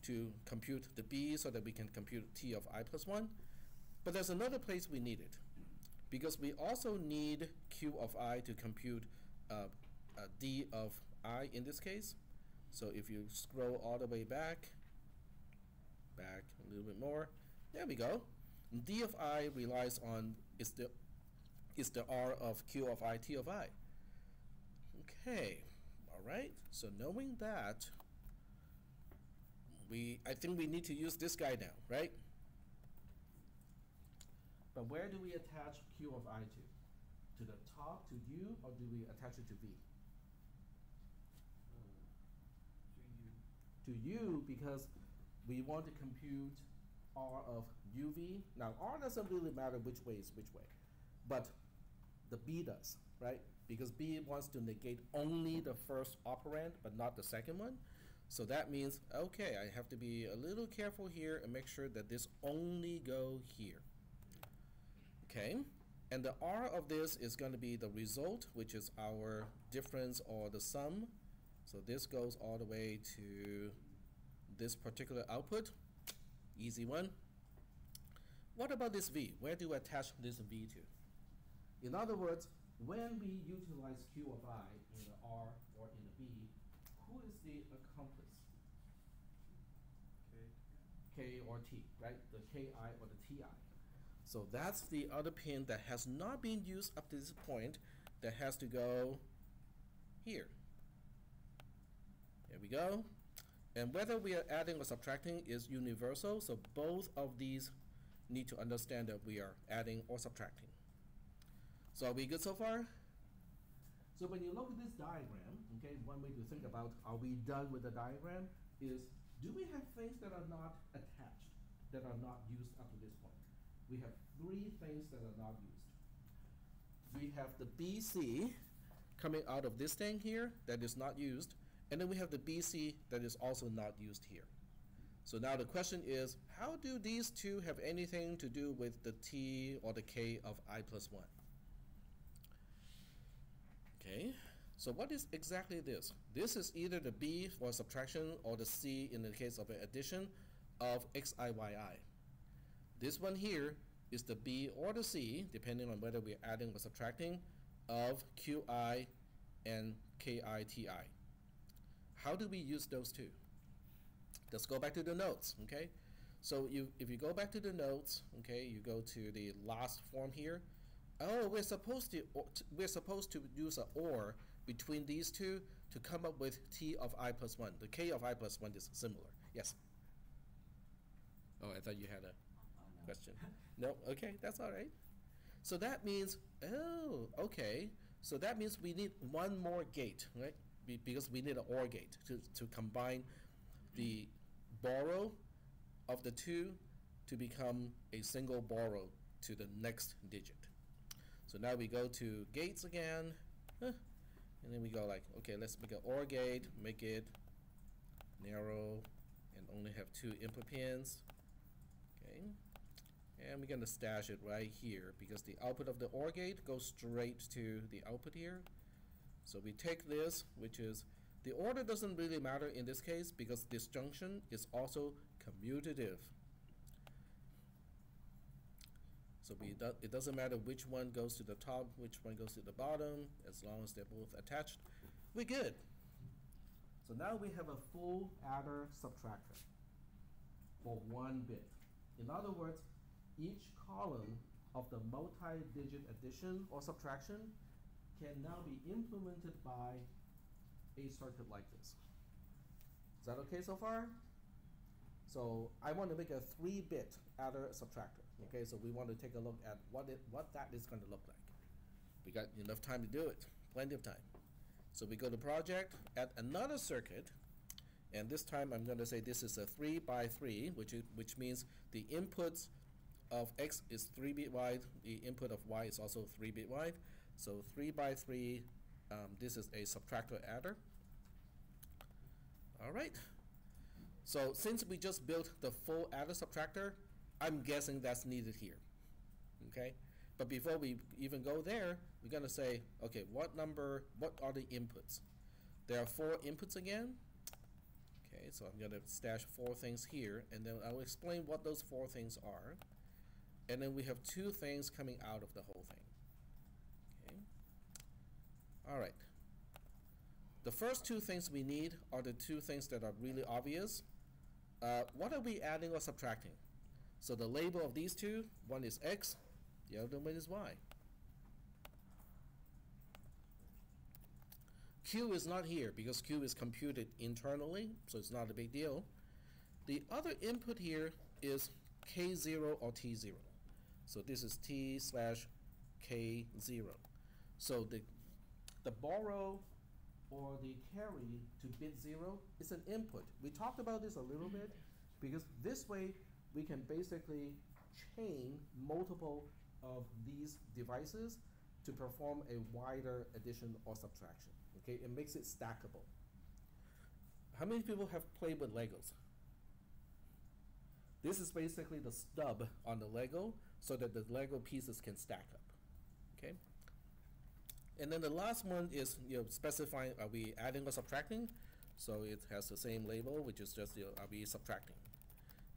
to compute the B so that we can compute T of I plus 1. But there's another place we need it because we also need Q of i to compute uh, uh, D of i in this case. So if you scroll all the way back, back a little bit more, there we go. D of i relies on is the is the R of Q of i T of i. Okay, all right. So knowing that, we I think we need to use this guy now, right? But where do we attach Q of i to? To the top, to U, or do we attach it to V? Uh, to you. To U because we want to compute R of UV. Now R doesn't really matter which way is which way, but the B does, right? Because B wants to negate only the first operand, but not the second one. So that means, okay, I have to be a little careful here and make sure that this only go here. Okay, and the R of this is going to be the result, which is our difference or the sum. So this goes all the way to this particular output. Easy one. What about this V? Where do we attach this V to? In other words, when we utilize Q of I in the R or in the B, who is the accomplice? Okay. K or T, right? The Ki or the Ti. So that's the other pin that has not been used up to this point that has to go here. There we go. And whether we are adding or subtracting is universal, so both of these need to understand that we are adding or subtracting. So are we good so far? So when you look at this diagram, okay, one way to think about are we done with the diagram is do we have things that are not attached, that are not used up to this point? We have three things that are not used. We have the BC coming out of this thing here that is not used, and then we have the BC that is also not used here. So now the question is, how do these two have anything to do with the T or the K of I plus 1? Okay, so what is exactly this? This is either the B for subtraction or the C in the case of an addition of xiyi. This one here is the B or the C, depending on whether we're adding or subtracting, of qi and kiti. How do we use those two? Let's go back to the notes, okay? So you, if you go back to the notes, okay, you go to the last form here, Oh, we're supposed to, we're supposed to use a or between these two to come up with t of i plus one. The k of i plus one is similar. Yes. Oh, I thought you had a question. No, okay, that's all right. So that means, oh, okay. So that means we need one more gate, right? Be- because we need an OR gate to, to combine the borrow of the two to become a single borrow to the next digit. So now we go to gates again, and then we go like, okay, let's make an OR gate, make it narrow, and only have two input pins. Okay, and we're gonna stash it right here because the output of the OR gate goes straight to the output here. So we take this, which is, the order doesn't really matter in this case because this junction is also commutative. So we do, it doesn't matter which one goes to the top, which one goes to the bottom, as long as they're both attached, we're good. So now we have a full adder subtractor for one bit. In other words, each column of the multi-digit addition or subtraction can now be implemented by a circuit like this. Is that okay so far? So I want to make a three-bit adder subtractor. Okay, so we want to take a look at what it, what that is going to look like. We got enough time to do it, plenty of time. So we go to project, add another circuit, and this time I'm going to say this is a three by three, which is, which means the inputs of x is three bit wide, the input of y is also three bit wide. So three by three, um, this is a subtractor adder. All right. So since we just built the full adder subtractor, I'm guessing that's needed here. Okay? But before we even go there, we're gonna say, okay, what number, what are the inputs? There are four inputs again. Okay, so I'm gonna stash four things here, and then I'll explain what those four things are. And then we have two things coming out of the whole thing. All right. The first two things we need are the two things that are really obvious. Uh, what are we adding or subtracting? So the label of these two, one is x, the other one is y. Q is not here because Q is computed internally, so it's not a big deal. The other input here is K0 or T0. So this is T slash K0. So the, the borrow or the carry to bit 0 is an input. We talked about this a little bit because this way we can basically chain multiple of these devices to perform a wider addition or subtraction. Okay, it makes it stackable. How many people have played with Legos? This is basically the stub on the Lego so that the Lego pieces can stack up. Okay? And then the last one is you know specifying are we adding or subtracting? So it has the same label, which is just you know, are we subtracting?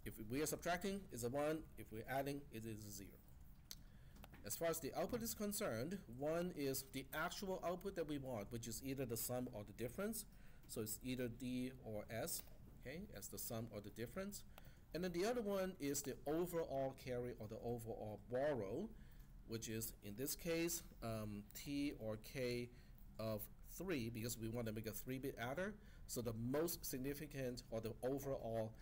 If we are subtracting, it's a one. If we're adding, it is a zero. As far as the output is concerned, one is the actual output that we want, which is either the sum or the difference. So it's either D or S, okay, as the sum or the difference. And then the other one is the overall carry or the overall borrow, which is in this case um, T or K of 3 because we want to make a 3 bit adder. So the most significant or the overall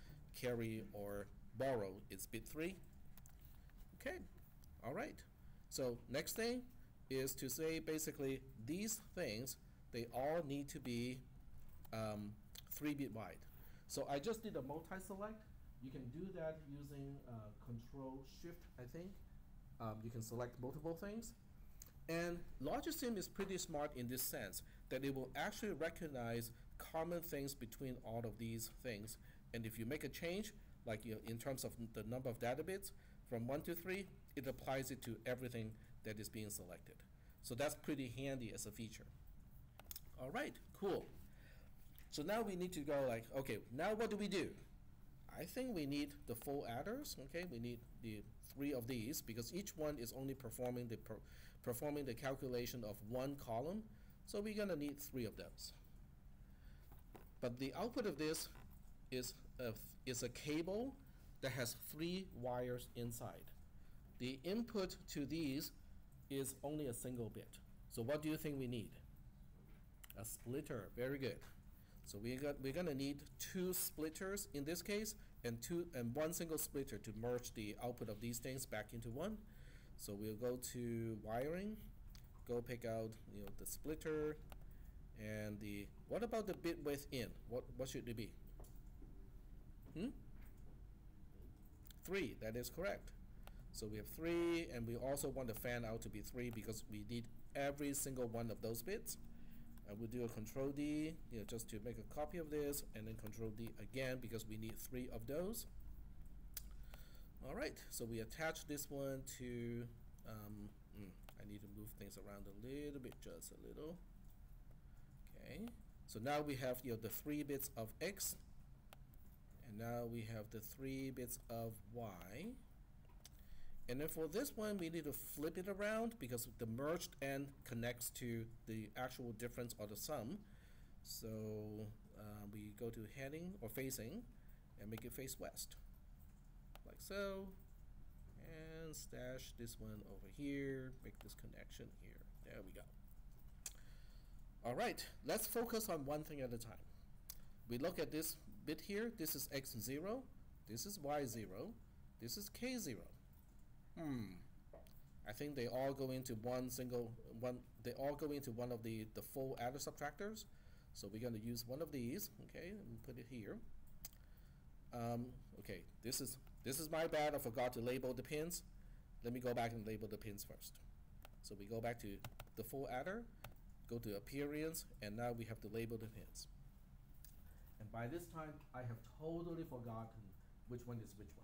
carry or borrow is bit 3. Okay, all right. So next thing is to say basically these things, they all need to be um, 3 bit wide. So I just did a multi-select. You can do that using uh, Control Shift, I think. Um, you can select multiple things. And Logisim is pretty smart in this sense that it will actually recognize common things between all of these things. And if you make a change, like you know, in terms of the number of data bits, from 1 to 3, it applies it to everything that is being selected. So that's pretty handy as a feature. All right, cool. So now we need to go like, okay, now what do we do? I think we need the full adders, okay? We need the three of these because each one is only performing the per performing the calculation of one column. So we're gonna need three of those. But the output of this is a, is a cable that has three wires inside. The input to these is only a single bit. So what do you think we need? A splitter, very good. So we got, we're gonna need two splitters in this case, and two, and one single splitter to merge the output of these things back into one. So we'll go to wiring, go pick out, you know, the splitter, and the, what about the bit width in? What, what should it be? Hmm? Three, that is correct. So we have three, and we also want the fan out to be three because we need every single one of those bits. I will do a control D, you know, just to make a copy of this, and then control D again because we need three of those. All right, so we attach this one to, um, mm, I need to move things around a little bit, just a little. Okay, so now we have, you know, the three bits of X, and now we have the three bits of Y. And then for this one, we need to flip it around because the merged end connects to the actual difference or the sum. So uh, we go to heading or facing and make it face west, like so. And stash this one over here, make this connection here. There we go. All right, let's focus on one thing at a time. We look at this bit here. This is x0, this is y0, this is k0. Hmm. I think they all go into one single one. They all go into one of the the full adder subtractors. So we're going to use one of these. Okay, and put it here. Um, okay, this is this is my bad. I forgot to label the pins. Let me go back and label the pins first. So we go back to the full adder, go to appearance, and now we have to label the pins. And by this time, I have totally forgotten which one is which one.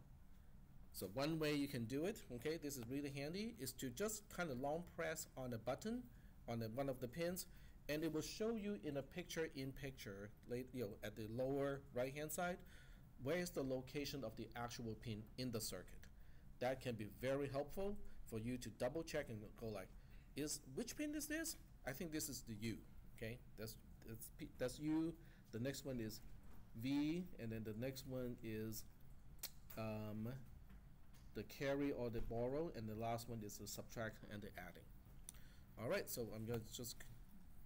So one way you can do it, okay, this is really handy, is to just kind of long press on a button on the, one of the pins, and it will show you in a picture-in-picture, you know, at the lower right-hand side, where is the location of the actual pin in the circuit. That can be very helpful for you to double check and go like, is which pin is this? I think this is the U. Okay, that's that's that's U. The next one is V, and then the next one is um, the carry or the borrow, and the last one is the subtract and the adding. All right, so I'm going to just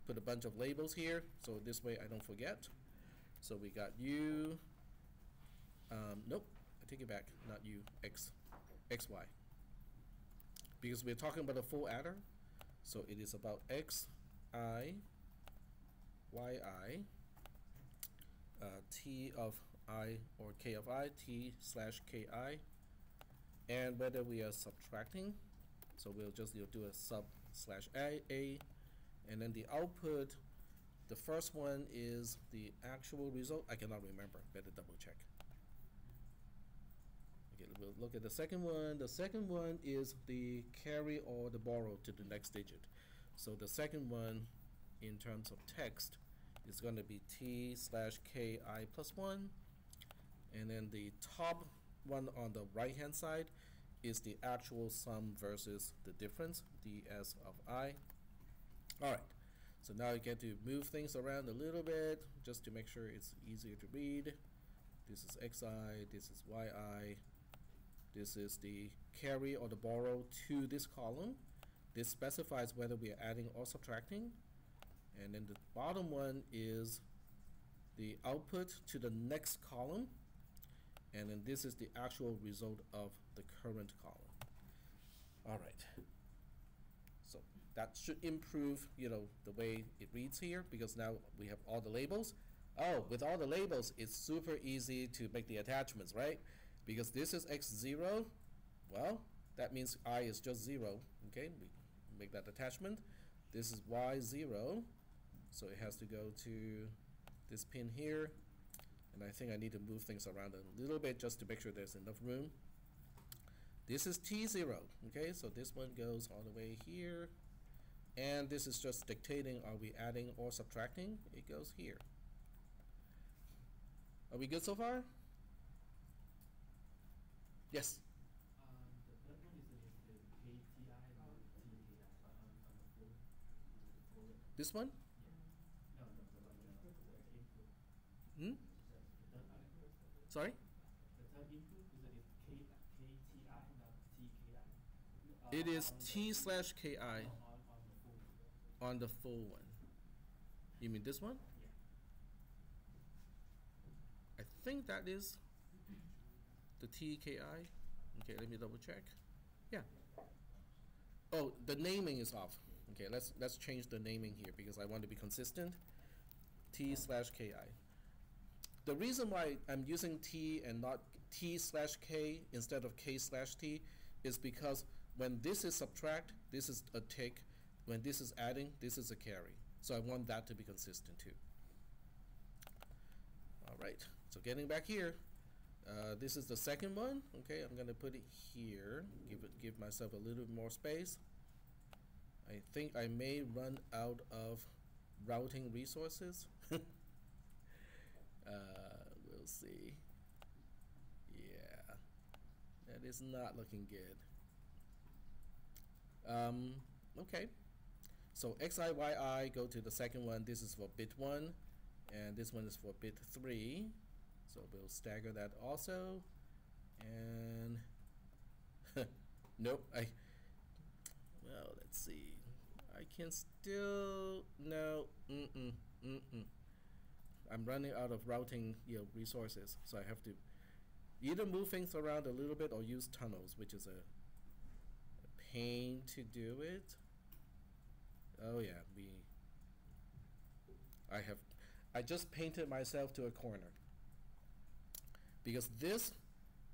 put a bunch of labels here, so this way I don't forget. So we got U, um, nope, I take it back, not U, X, XY. Because we're talking about a full adder, so it is about X, I, Y, I, uh, T of I or K of I, T slash K I, and whether we are subtracting, so we'll just you know, do a sub slash A, A, and then the output, the first one is the actual result. I cannot remember, better double check. Okay, we'll look at the second one. The second one is the carry or the borrow to the next digit. So the second one, in terms of text, is going to be t slash ki plus 1. And then the top one on the right hand side is the actual sum versus the difference, ds of i. Alright, so now you get to move things around a little bit just to make sure it's easier to read. This is xi, this is yi, this is the carry or the borrow to this column. This specifies whether we are adding or subtracting. And then the bottom one is the output to the next column. And then this is the actual result of the current column. All right. So that should improve, you know, the way it reads here because now we have all the labels. Oh, with all the labels, it's super easy to make the attachments, right? Because this is x0, well, that means i is just 0, okay? We make that attachment. This is y0, so it has to go to this pin here. And I think I need to move things around a little bit just to make sure there's enough room. This is T0, okay? So this one goes all the way here. And this is just dictating, are we adding or subtracting? It goes here. Are we good so far? Yes. Um, one is the, is the KTI and the TKI on, on the floor. Forward. This one? Input. Hmm? The third input. Sorry? The input is, K, KTI, not TKI. It is um, T slash KI On, on, on the full. on the full one. You mean this one? Yeah. I think that is the TKI. Okay, let me double check. Yeah. Oh, the naming is off. Okay, let's let's change the naming here because I want to be consistent. T slash KI. The reason why I'm using T and not T slash K instead of K slash T is because when this is subtract, this is a Tak. When this is adding, this is a carry. So I want that to be consistent too. All right, so getting back here, uh, this is the second one. Okay, I'm gonna put it here. Give it, give myself a little more space. I think I may run out of routing resources. uh, we'll see. Yeah, that is not looking good. Um, okay. So XIYI, go to the second one. This is for bit one, and this one is for bit three. So we'll stagger that also. And nope, I. Well, let's see. I can still no. Mm mm mm mm. I'm running out of routing you know, resources, so I have to either move things around a little bit or use tunnels, which is a, a pain to do it. Oh yeah, we. I have, I just painted myself to a corner. Because this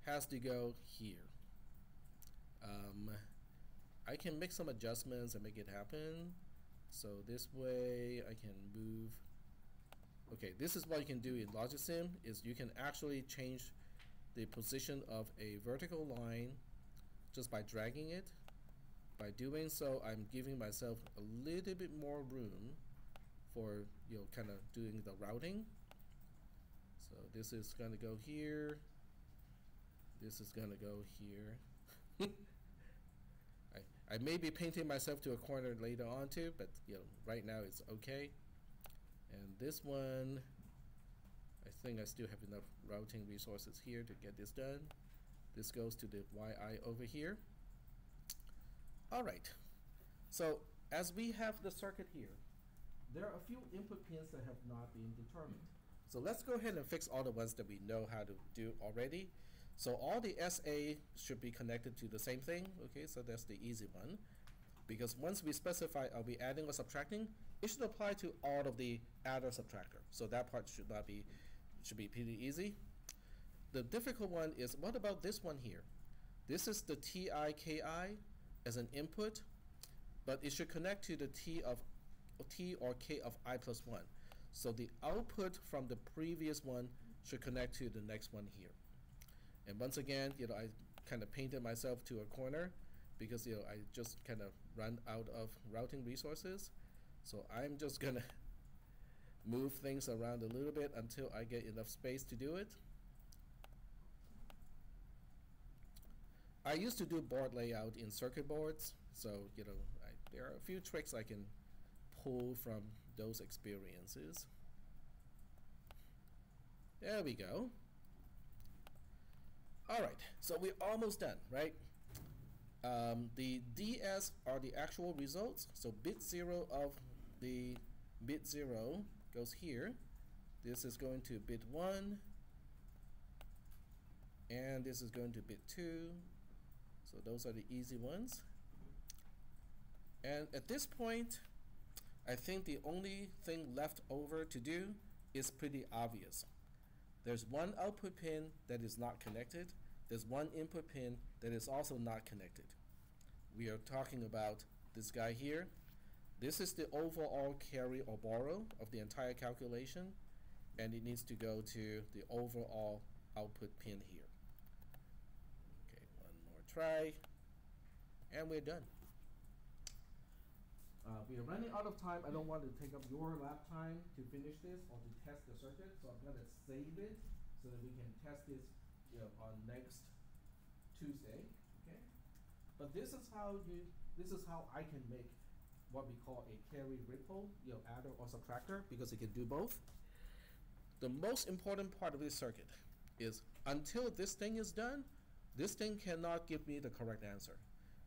has to go here. Um, I can make some adjustments and make it happen. So this way I can move. Okay, this is what you can do in Logisim is you can actually change the position of a vertical line just by dragging it. By doing so, I'm giving myself a little bit more room for you know kind of doing the routing. So this is gonna go here. This is gonna go here. I, I may be painting myself to a corner later on too, but you know right now it's okay. And this one, I think I still have enough routing resources here to get this done. This goes to the YI over here. All right. So as we have the circuit here, there are a few input pins that have not been determined. So let's go ahead and fix all the ones that we know how to do already. So all the SA should be connected to the same thing, okay, so that's the easy one. Because once we specify are we adding or subtracting, it should apply to all of the adder subtractor. So that part should not be, should be pretty easy. The difficult one is, what about this one here? This is the TIKI as an input, but it should connect to the T of T or K of I plus one. So the output from the previous one should connect to the next one here. And once again, you know, I kind of painted myself to a corner because, you know, I just kind of run out of routing resources. So I'm just gonna move things around a little bit until I get enough space to do it. I used to do board layout in circuit boards, so, you know, I, there are a few tricks I can pull from those experiences. There we go. All right, so we're almost done, right? Um, the DS are the actual results. So bit zero of the bit zero goes here. This is going to bit one. And this is going to bit two. So those are the easy ones. And at this point, I think the only thing left over to do is pretty obvious. There's one output pin that is not connected. There's one input pin that is also not connected. We are talking about this guy here. This is the overall carry or borrow of the entire calculation, and it needs to go to the overall output pin here. Okay, one more try, and we're done. Uh, we are running out of time. I don't want to take up your lab time to finish this or to test the circuit, so I'm gonna save it so that we can test this, you know, on next Tuesday. Okay. But this is how you. This is how I can make what we call a carry ripple, you know, adder or subtractor, because it can do both. The most important part of this circuit is until this thing is done, this thing cannot give me the correct answer.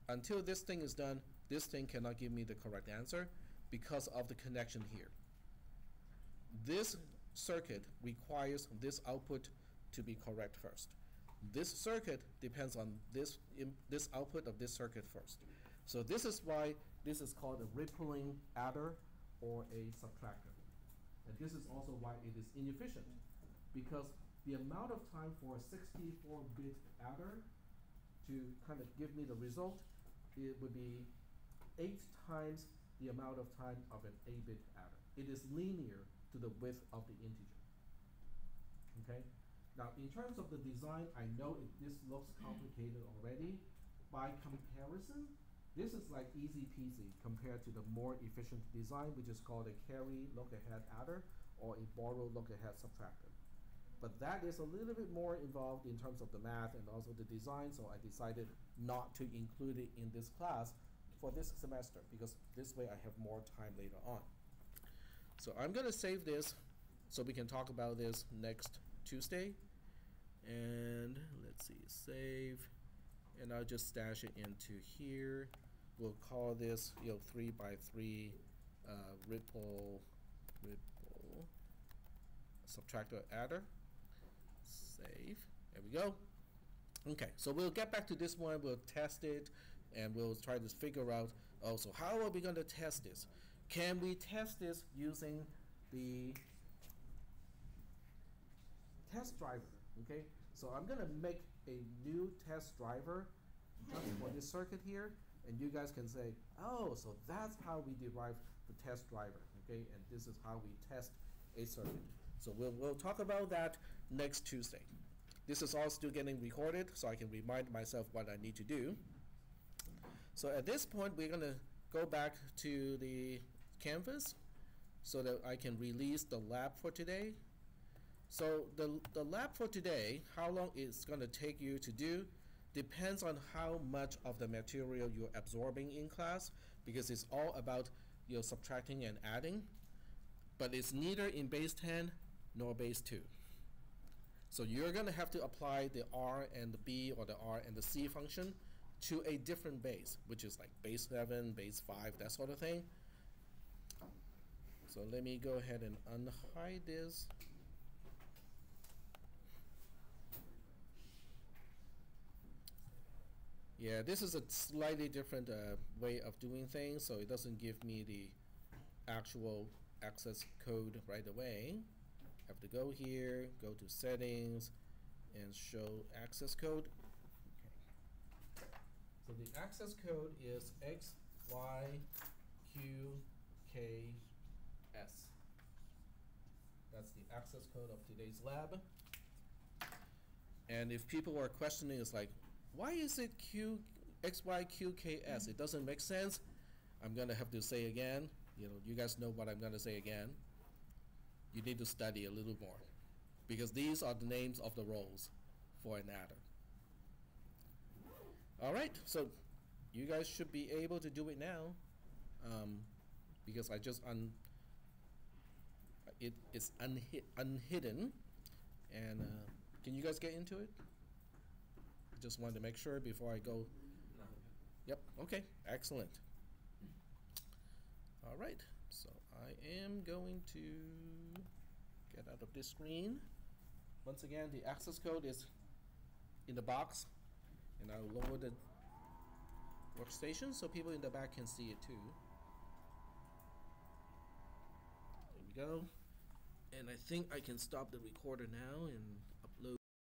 until this thing is done, this thing cannot give me the correct answer because of the connection here. This circuit requires this output to be correct first. This circuit depends on this, this output of this circuit first. So this is why this is called a rippling adder or a subtractor. And this is also why it is inefficient, because the amount of time for a sixty-four bit adder to kind of give me the result, it would be eight times the amount of time of an eight-bit adder. It is linear to the width of the integer. Okay? Now, in terms of the design, I know it, this looks complicated already. By comparison, this is like easy peasy compared to the more efficient design, which is called a carry look-ahead adder or a borrow look-ahead subtractor. But that is a little bit more involved in terms of the math and also the design, so I decided not to include it in this class for this semester because this way I have more time later on. So I'm gonna save this so we can talk about this next Tuesday. And let's see, save, and I'll just stash it into here. We'll call this, you know, three by three, uh, ripple, ripple, subtractor adder. Save, there we go. Okay, so we'll get back to this one, we'll test it, and we'll try to figure out, also how are we gonna test this? Can we test this using the test driver, okay? So I'm gonna make a new test driver just for this circuit here, and you guys can say, oh, so that's how we derive the test driver, okay? And this is how we test a circuit. So we'll, we'll talk about that next Tuesday. This is all still getting recorded, so I can remind myself what I need to do. So at this point, we're gonna go back to the canvas so that I can release the lab for today. So the, the lab for today, how long it's gonna take you to do, depends on how much of the material you're absorbing in class, because it's all about you know, subtracting and adding, but it's neither in base 10 nor base 2. So you're gonna have to apply the R and the B or the R and the C function to a different base, which is like base 7, base 5, that sort of thing. So let me go ahead and unhide this. Yeah, this is a slightly different uh, way of doing things, so it doesn't give me the actual access code right away. I have to go here, go to settings, and show access code. Okay. So the access code is X, Y, Q, K, S. That's the access code of today's lab. And if people are questioning, it's like, why is it Q, X, Y, Q, K, S? It doesn't make sense. I'm gonna have to say again. You know, you guys know what I'm gonna say again. You need to study a little more, because these are the names of the roles for an adder. All right, so you guys should be able to do it now, um, because I just un. It is unhi- unhidden, and uh, can you guys get into it? Just wanted to make sure before I go. Yep. Okay. Excellent. All right. So I am going to get out of this screen. Once again, the access code is in the box, and I'll lower the workstation so people in the back can see it too. There we go. And I think I can stop the recorder now and